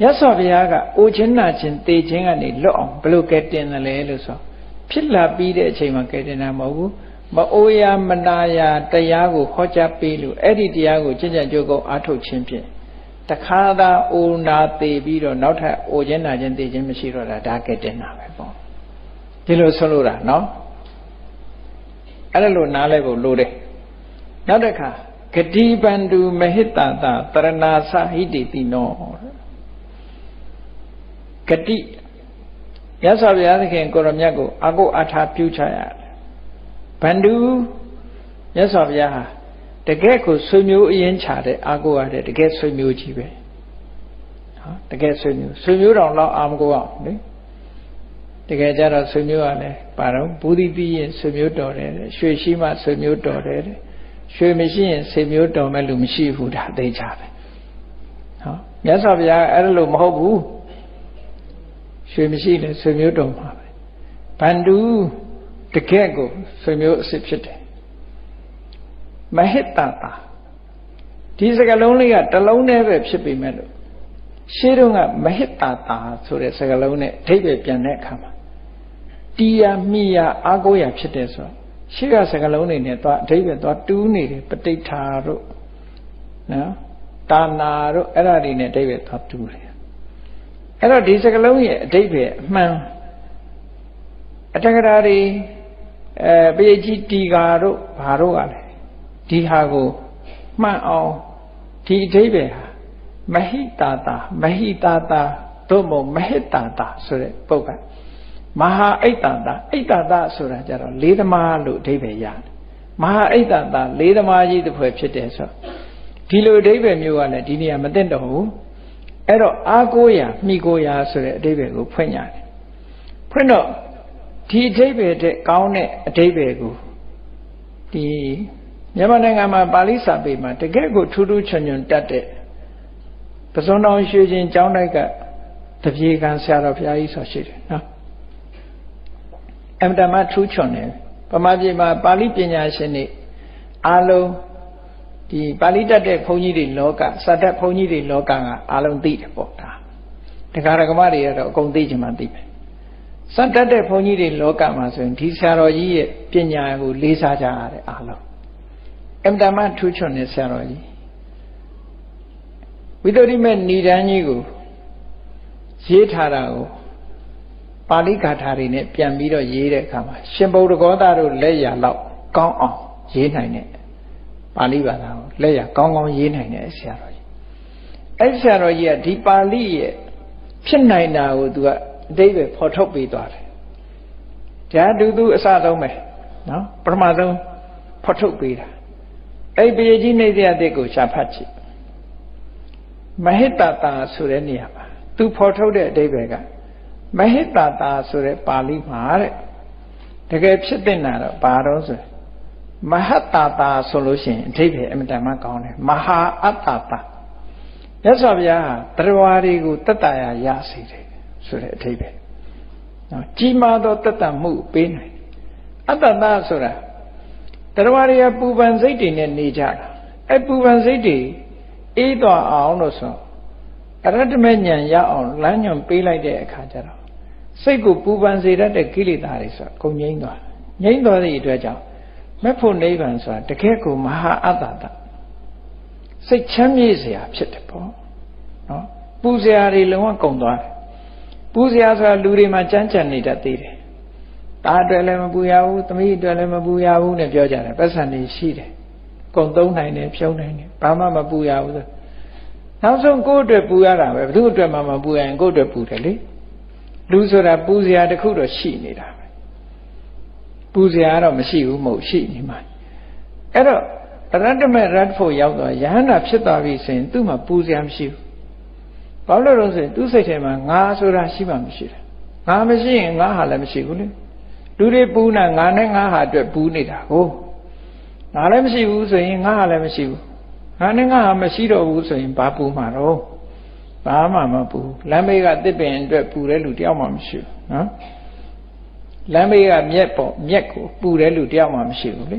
မြတ်စွာဘုရားကအိုခြင်းနာခြင်းသေခြင်းကနေလွတ်အောင်ဘယ်လိုကဲတင်တယ်လဲလို့ဆိုဖြစ်လာပြီးတဲ့အချိန်မှာကဲတင်တာမဟုတ်ဘူးမအိုရမနာရတရားကိုဟောကြားပေးလို့အဲ့ဒီတရားကိုကျင့်ကြံကြိုးကုပ်အားထုတ်ခြင်းဖြင့်တခါသာအိုနာသေပြီးတော့နောက်ထပ်အိုခြင်းနာခြင်းသေခြင်းမရှိတော့တာဒါကဲတင်တာပဲပေါ့ဒီလိုဆိုလို့တာနော်အဲ့ဒါလိုနားလဲဖို့လိုတယ် နောက်တစ်ခါဂတိပန္တုမဟိတတတရဏာသဟိတိတိနောဂတိရသော်ဘုရားသခင်ကိုရမြတ်ကိုအကုအထာပြုချရတယ်ဘန္တုရသော်ဘုရားဟာတကယ်ကိုဆွေမျိုးအရင်ချတဲ့အကုရတဲ့တကယ်ဆွေမျိုးကြီးပဲဟောတကယ်ဆွေမျိုးဆွေမျိုးတော်လောက်အာမကိုအောင်လေတကယ်ကြတော့ဆွေမျိုးကလည်းပါတော့ဘူးတိပြီးရင်ဆွေမျိုးတော်တယ်ရွှေရှိမှဆွေမျိုးတော်တယ် ရွှေမရှိရင်ဆေမျိုးတော်မဲ့လူမရှိဘူးဒါသိကြပဲဟောမြတ်စွာဘုရားအဲ့လိုမဟုတ်ဘူးရွှေမရှိလဲဆွေမျိုးတော်မှာပဲဗန္ဓုတကယ့်ကိုဆွေမျိုးအစ်စ်ဖြစ်တယ်မဟိတတာဒီစကလုံးလေးကတလုံးနဲ့ပဲဖြစ်ပေမဲ့လို့ရှင်းတော့ကမဟိတတာဆိုတဲ့စကလုံးနဲ့အဓိပ္ပာယ်ပြန်တဲ့အခါမှာတီးရမိရအာကိုရဖြစ်တယ်ဆိုတော့ ရှေ့ကစကလုံးတွေနဲ့သွားအဓိပ္ပာယ်သွားတူးနေတယ်ပဋိဋ္ဌာတို့နော်တာနာတို့အဲ့ဒါတွေနဲ့အဓိပ္ပာယ်သွားတူးတယ်အဲ့တော့ဒီစကလုံးရဲ့အဓိပ္ပာယ်အမှန်အတက္ကရာတွေအဲပရိကြီးတီဃာတို့ဘာတို့ကလည်းဒီဟာကိုမှန်အောင်ဒီအဓိပ္ပာယ်ဟာမဟိတာတာမဟိတာတာတို့မို့မဟိတာတာဆိုတဲ့ပုဂ္ဂိုလ် မဟာအိတ်တတာအိတ်တတာဆိုတာကြတော့လေးသမားလို့အဓိပ္ပာယ်ရတယ်မဟာအိတ်တတာလေးသမားကြီးတစ်ဖွဲ့ဖြစ်တယ်ဆိုဒီလိုအဓိပ္ပာယ်မျိုးကလည်းဒီနေရာမသိတော့ဘူးအဲ့တော့အာကိုရာမိကိုရာဆိုတဲ့အဓိပ္ပာယ်ကိုဖွင့်ရတယ်ဖွင့်တော့ဒီအဓိပ္ပာယ်တဲ့ကောင်းတဲ့အဓိပ္ပာယ်ကိုဒီမြန်မာနိုင်ငံမှာပါဠိစာပေမှာတကယ်ကိုထူးထူးချွန်ချွန်တတ်တဲ့ပဇွန်တော်ရွှေချင်းကျောင်းတိုက်ကတပြေကံဆရာတော်ဘုရားကြီးဆိုရှိတယ်နော် အမတမထူးချွန်တယ်ပမာပြေမှာပါဠိပညာရှင်တွေအားလုံးဒီပါဠိတတ်တဲ့ဘုန်းကြီးတွေလောကစတတ်ဘုန်းကြီးတွေလောကကအားလုံးသိတယ်ပေါ့ဒါတရားဓမ္မတွေကတော့အကုန်သိချင်မှသိမယ်စတတ်တဲ့ဘုန်းကြီးတွေလောကမှာဆိုရင်ဒီဆရာတော်ကြီးရဲ့ပညာကိုလေးစားကြရတယ်အားလုံးအမတမထူးချွန်တဲ့ဆရာတော်ကြီးဝိသုဒ္ဓိမဲ့ဏိဒန်းကြီးကိုရေးထားတာကို ပါဠိဂါထာတွေနဲ့ပြန်ပြီးတော့ရေးတဲ့အခါမှာရှင်ဗုဒ္ဓဂောသတို့လက်ရလောက်ကောင်းအောင်ရေးနိုင်တဲ့ပါဠိဘာသာကိုလက်ရကောင်းကောင်းရေးနိုင်တဲ့ဆရာတော်ကြီးအဲ့ဆရာတော်ကြီးကဒီပါဠိရဲ့ဖြစ်နိုင်တာကိုသူကအတိတ်ပဲဖော်ထုတ်ပေးသွားတယ်။ဒါတူသူအစဆုံးပဲနော်ပထမဆုံးဖော်ထုတ်ပေးတာအဲ့ပေကြီးနေတဲ့အတဲ့ကိုရှာဖတ်ကြည့်မဟိတတာဆိုတဲ့နေရာမှာသူဖော်ထုတ်တဲ့အဓိပ္ပာယ်က မဟိတတာဆိုတဲ့ပါဠိမှာတဲ့တကယ်ဖြစ်တဲ့နာတော့ဘာတော့ဆိုမဟတတာဆိုလို့ရှိရင်အဓိပ္ပာယ်အမြဲတမ်းကောင်းတယ်မဟာအတ္တတာမြတ်စွာဘုရားဟာတရားတွေကိုတတ္တရာရစေတယ်ဆိုတဲ့အဓိပ္ပာယ်နော်ကြီးမားသောတတ္တမှုပေးနိုင်အတ္တတာဆိုတာတရားတွေကပူပန်စိတ်တွေနဲ့နေကြတာအဲပူပန်စိတ်တွေအေးသွားအောင်လို့ဆိုအရတ္တမဉဏ်ရအောင်လမ်းညွန်ပေးလိုက်တဲ့အခါကျတော့ စိတ်ကိုပူပန်စေတတ်တဲ့ကိလေသာတွေဆိုတာကုန်ငြိမ့်သွားငြိမ့်သွားတဲ့အတွက်ကြောင့်မဖို့နိဗ္ဗာန်ဆိုတာတကယ်ကိုမဟာအတ္တတစိတ်ချမ်းမြေ့စရာဖြစ်တယ်ပေါ့နော်ပူစရာတွေလုံးဝကုန်သွားတယ်ပူစရာဆိုတာလူတွေမှာကြမ်းကြမ်းနေတတ်သေးတယ်ဒါအတွက်လည်းမပူရဘူးသမီးအတွက်လည်းမပူရဘူးနဲ့ပြောကြတယ်ပတ်စံနေရှိတယ်ကုန်သုံးနိုင်တယ်ဖြုံးနိုင်တယ်ဘာမှမပူရဘူးဆိုနောက်ဆုံးကိုယ့်အတွက်ပူရတာပဲဘယ်သူအတွက်မှမပူရရင်ကိုယ့်အတွက်ပူတယ်လေ လူဆိုတာပူစရာတစ်ခုတော့ရှိနေတာပဲပူစရာတော့မရှိဘူးမဟုတ်ရှိနေမှာအဲ့တော့ရတ္တမေရတ္တဖို့ရောက်တော့ယဟန္တာဖြစ်သွားပြီဆိုရင်သူ့မှာပူစရာမရှိဘူးဘာလို့လဲဆိုရင်သူ့စိတ်ထဲမှာငါဆိုတာရှိမှမရှိတယ်ငါမရှိရင်ငါဟာလည်းမရှိဘူးလေလူတွေပူနာငါနဲ့ငါဟာအတွက်ပူနေတာကိုငါလည်းမရှိဘူးဆိုရင်ငါဟာလည်းမရှိဘူးငါနဲ့ငါဟာမရှိတော့ဘူးဆိုရင်ဘာပူမှာတော့ ဘာမှမပူလမ်းမေးကတစ်ပင်အတွက်ပူတဲ့လူတယောက်မှမရှိဘူးနော်လမ်းမေးကမြက်ပေါ့မြက်ကိုပူတဲ့လူတယောက်မှမရှိဘူးလေ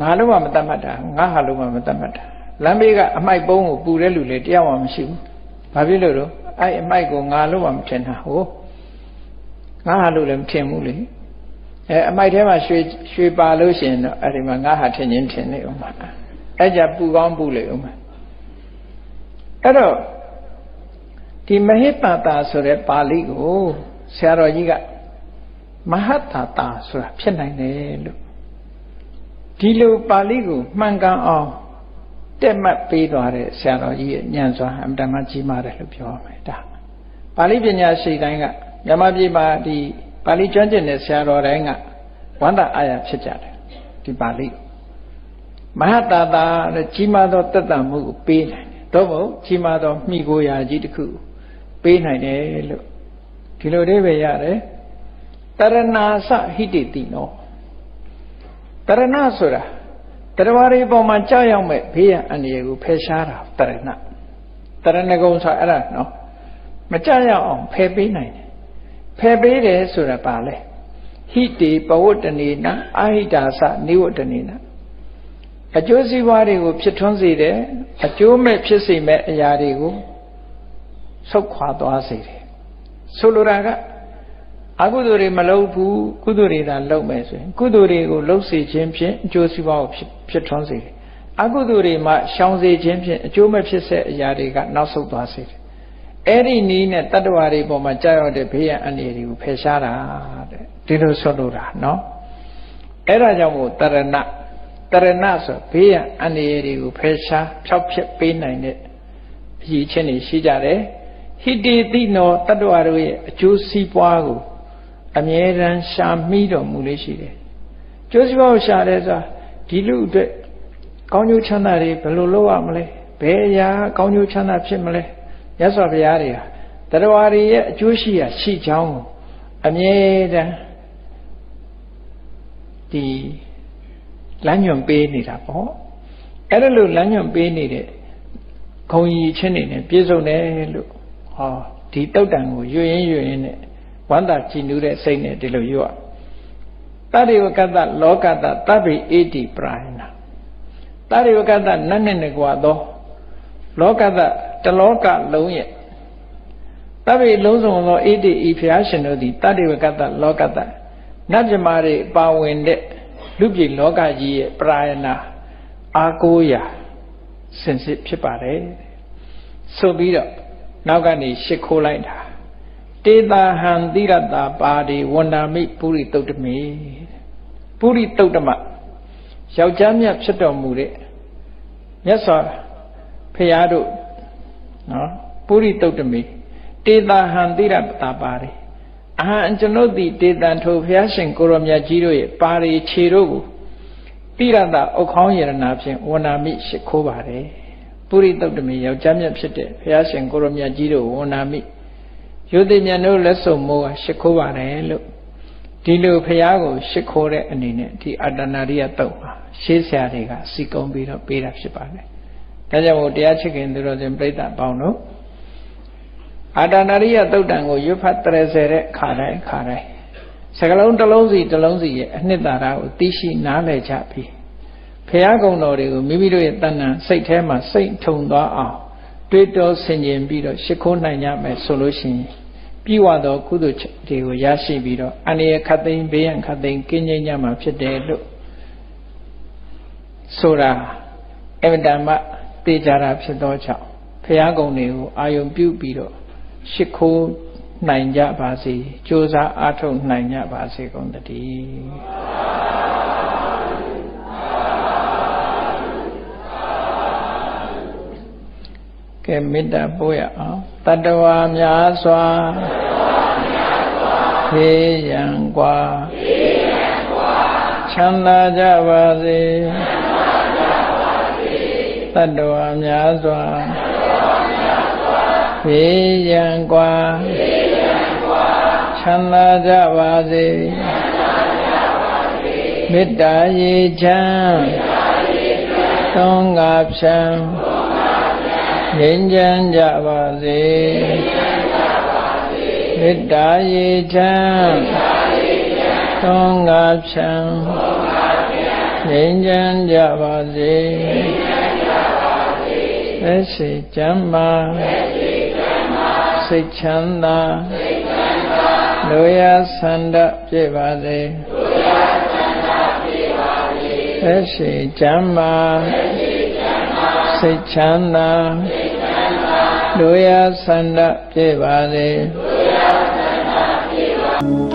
ငါလုံးဝမတတ်မှတ်တာငါဟာလုံးဝမတတ်မှတ်တာလမ်းမေးကအမိုက်ပုံးကိုပူတဲ့လူလေတယောက်မှမရှိဘူးဘာဖြစ်လို့တော့အဲ့အမိုက်ကိုငါလုံးဝမထင်တာဟိုငါဟာလို့လည်းမထင်ဘူးလေအဲအမိုက်ထဲမှာရွှေရွှေပါလို့ရှိရင်တော့အဲ့ဒီမှာငါဟာထင်ချင်းထင်နေဦးမှာအဲ့ကြပူကောင်းပူလေဦးမှာ အဲ့တော့ဒီမဟိတတာဆိုတဲ့ပါဠိကိုဆရာတော်ကြီးကမဟတတာဆိုတာဖြစ်နိုင်တယ်လို့ဒီလိုပါဠိကိုမှန်ကန်အောင်တက်မှတ်ပေးသွားတဲ့ဆရာတော်ကြီးရဲ့ဉာဏ်စွမ်းအမှန်တမ်းကြီးမားတယ်လို့ပြောရမယ်ဒါပါဠိပညာရှိတိုင်းကမြန်မာပြည်မှာဒီပါဠိကျွမ်းကျင်တဲ့ဆရာတော်တိုင်းကဝန္တာအာရဖြစ်ကြတယ်ဒီပါဠိမဟာတာတာတဲ့ကြီးမားသောတတ်တမှုကိုပေးနိုင် တယ်တော့မဟုတ်ကြီးမားသောမိကိုရာကြီးတစ်ခုပေးနိုင်တယ်လို့ဒီလိုလေးပဲရတယ်တရဏာစဟိတိတိနောတရဏဆိုတာတရားတွေပေါ်မှာကြောက်ရောက်မဲ့ဘေးရန်အန္တရာယ်ကိုဖယ်ရှားတာတရဏတရဏဂုံဆိုအဲ့ဒါနော်မကြောက်ရောက်အောင်ဖယ်ပေးနိုင်တယ်ဖယ်ပေးတယ်ဆိုတာပါလဲဟိတေပဝတ္တနေနအာဟိတာစနိဝတ္တနေန အကျိုးစီးပွားတွေကိုဖြစ်ထွန်းစေတယ်အကျိုးမဲ့ဖြစ်စေမဲ့အရာတွေကိုဆုတ်ခွာသွားစေတယ်ဆိုလိုတာကအကုသိုလ်တွေမလုပ်ဘူးကုသိုလ်တွေသာလုပ်မယ်ဆိုရင်ကုသိုလ်တွေကိုလုပ်စေခြင်းဖြင့်အကျိုးစီးပွားကိုဖြစ်ဖြစ်ထွန်းစေတယ်အကုသိုလ်တွေမှရှောင်စေခြင်းဖြင့်အကျိုးမဲ့ဖြစ်စေအရာတွေကနောက်ဆုတ်သွားစေတယ်အဲ့ဒီနီးနဲ့တတ္တဝါတွေပေါ်မှာကြာရောက်တဲ့ဘေးရန်အန္တရာယ်တွေကိုဖယ်ရှားတာတဲ့ဒီလိုဆိုလိုတာနော်အဲ့ဒါကြောင့်မို့တရဏ တရဏဆိုဘေးရန်အန္တရာယ်တွေကိုဖယ်ရှားဖြောက်ဖြစ်ပေးနိုင်တဲ့အရေးချင်းတွေရှိကြတယ်ဟိတေတိနောတတ္တဝါတို့ရဲ့အကျိုးစီးပွားကိုအမြဲတမ်းရှာမိတော်မူလေးရှိတယ်ကျိုးစီးပွားကိုရှာတယ်ဆိုတာဒီလူအတွက်ကောင်းကျိုးချမ်းသာတွေဘယ်လိုလုပ်ရမလဲဘယ်အရာကောင်းကျိုးချမ်းသာဖြစ်မလဲမြတ်စွာဘုရားတွေဟာတရားတွေရဲ့အကျိုးရှိရာရှိချောင်းကိုအမြဲတမ်းဒီ လမ်းညွန်ပေးနေတာပေါ့အဲ့ဒါလို့လမ်းညွန်ပေးနေတဲ့ခုံကြီးချင်းနေနဲ့ပြည့်စုံတယ်လို့ဟောဒီတုတ်တန်ကိုရွရင်ရွရင်နဲ့ဝန္တာကြည်နူးတဲ့စိတ်နဲ့ဒီလိုရွတ်တရိဝကတလောကတတဗ္ဗိအေတိပရာယနာတရိဝကတနတ်နဲ့ကွာသောလောကတတလောကလုံးရဲ့တပ္ပိလုံးစုံသောဣတိဤဖျားရှင်တို့သည်တတ္တိဝကတလောကတနတ်မြမာတွေပါဝင်တဲ့ လူပြည်လောကကြီးရဲ့ပရာယနာအာကိုးရာစင်စစ်ဖြစ်ပါတယ်ဆိုပြီးတော့နောက်ကနေရှ िख ိုးလိုက်တာတေတာဟံတိရတာပါဒီဝန္ဒာမိပုရိတုတ်တမေပုရိတုတ်တမယောက်ျားမြတ်ဖြစ်တော်မူတဲ့မြတ်စွာဖရာတို့နော်ပုရိတုတ်တမေတေတာဟံတိရတာပါဒီ အဟံကျွန်ုပ်သည်တေတံထိုဘုရားရှင်ကိုရောမြတ်ကြီးတို့ရဲ့ပါရီခြေတို့ကိုတိရတဥခေါင်းယရနာဖြင့်ဝဏာမိရှိခိုးပါတယ်ပုရိသုတ်တမီယောက်ျားမြတ်ဖြစ်တဲ့ဘုရားရှင်ကိုရမြတ်ကြီးတို့ဝဏာမိယုတိမြတ်တို့လက်စုံမိုးကရှိခိုးပါတယ်လို့ဒီလိုဘုရားကိုရှိခိုးတဲ့အနေနဲ့ဒီအတ္တနာရိယတုတ်မှာရှေးဆရာတွေကစီကုံပြီးတော့ပေးတာဖြစ်ပါတယ်ဒါကြောင့်မို့တရားချစ်ခင်သူတော်စင်ပြိဿပေါင်းတို့ အာတနာရိယတုတ်တံကိုရွတ်ဖတ်30တဲ့ခါတိုင်းခါတိုင်းစကလုံးတစ်လုံးစီတစ်လုံးစီရဲ့အနှစ်သာရကိုသိရှိနားလည်ကြပြီးဖះကုံတော်တွေကိုမိမိတို့ရဲ့တဏ္ဍာစိတ်ထဲမှာစိတ်ထုံသွားအောင်တွေးတောဆင်ခြင်ပြီးတော့ရှ िख ိုးနိုင်ကြမယ်ဆိုလို့ရှိရင်ပြီးဝသောကုသိုလ်တွေကိုရရှိပြီးတော့အန္တရာယ်ခတ်သိမ်းဘေးရန်ခတ်သိမ်းကင်းငြိမ်းကြမှာဖြစ်တယ်လို့ဆိုတာအမတန်မှသိကြတာဖြစ်သောကြောင့်ဖះကုံတွေကိုအာယုံပြုပြီးတော့ ရှ िख ိုးနိုင်ကြပါစေကြိုးစားအားထုတ်နိုင်ကြပါစေကုန်တည်းကဲမေတ္တာပို့ရအောင်တတဝါများစွာဖေးရန်กว่าချမ်းသာကြပါစေတတဝါများစွာ ဖေးရန်กว่าချမ်းသာကြပါစေမေတ္တာရေချမ်းသုံးငါဖြံငြိမ်းချမ်းကြပါစေမေတ္တာရေချမ်းသုံးငါဖြံငြိမ်းချမ်းကြပါစေသက်ရှိချမ်းမာ စိတ်ချမ်းသာလူရဆန္ဒပြည့်ပါစေသက်ရှိချမ်းမာစိတ်ချမ်းသာလူရဆန္ဒပြည့်ပါစေလူရဆန္ဒပြည့်ပါ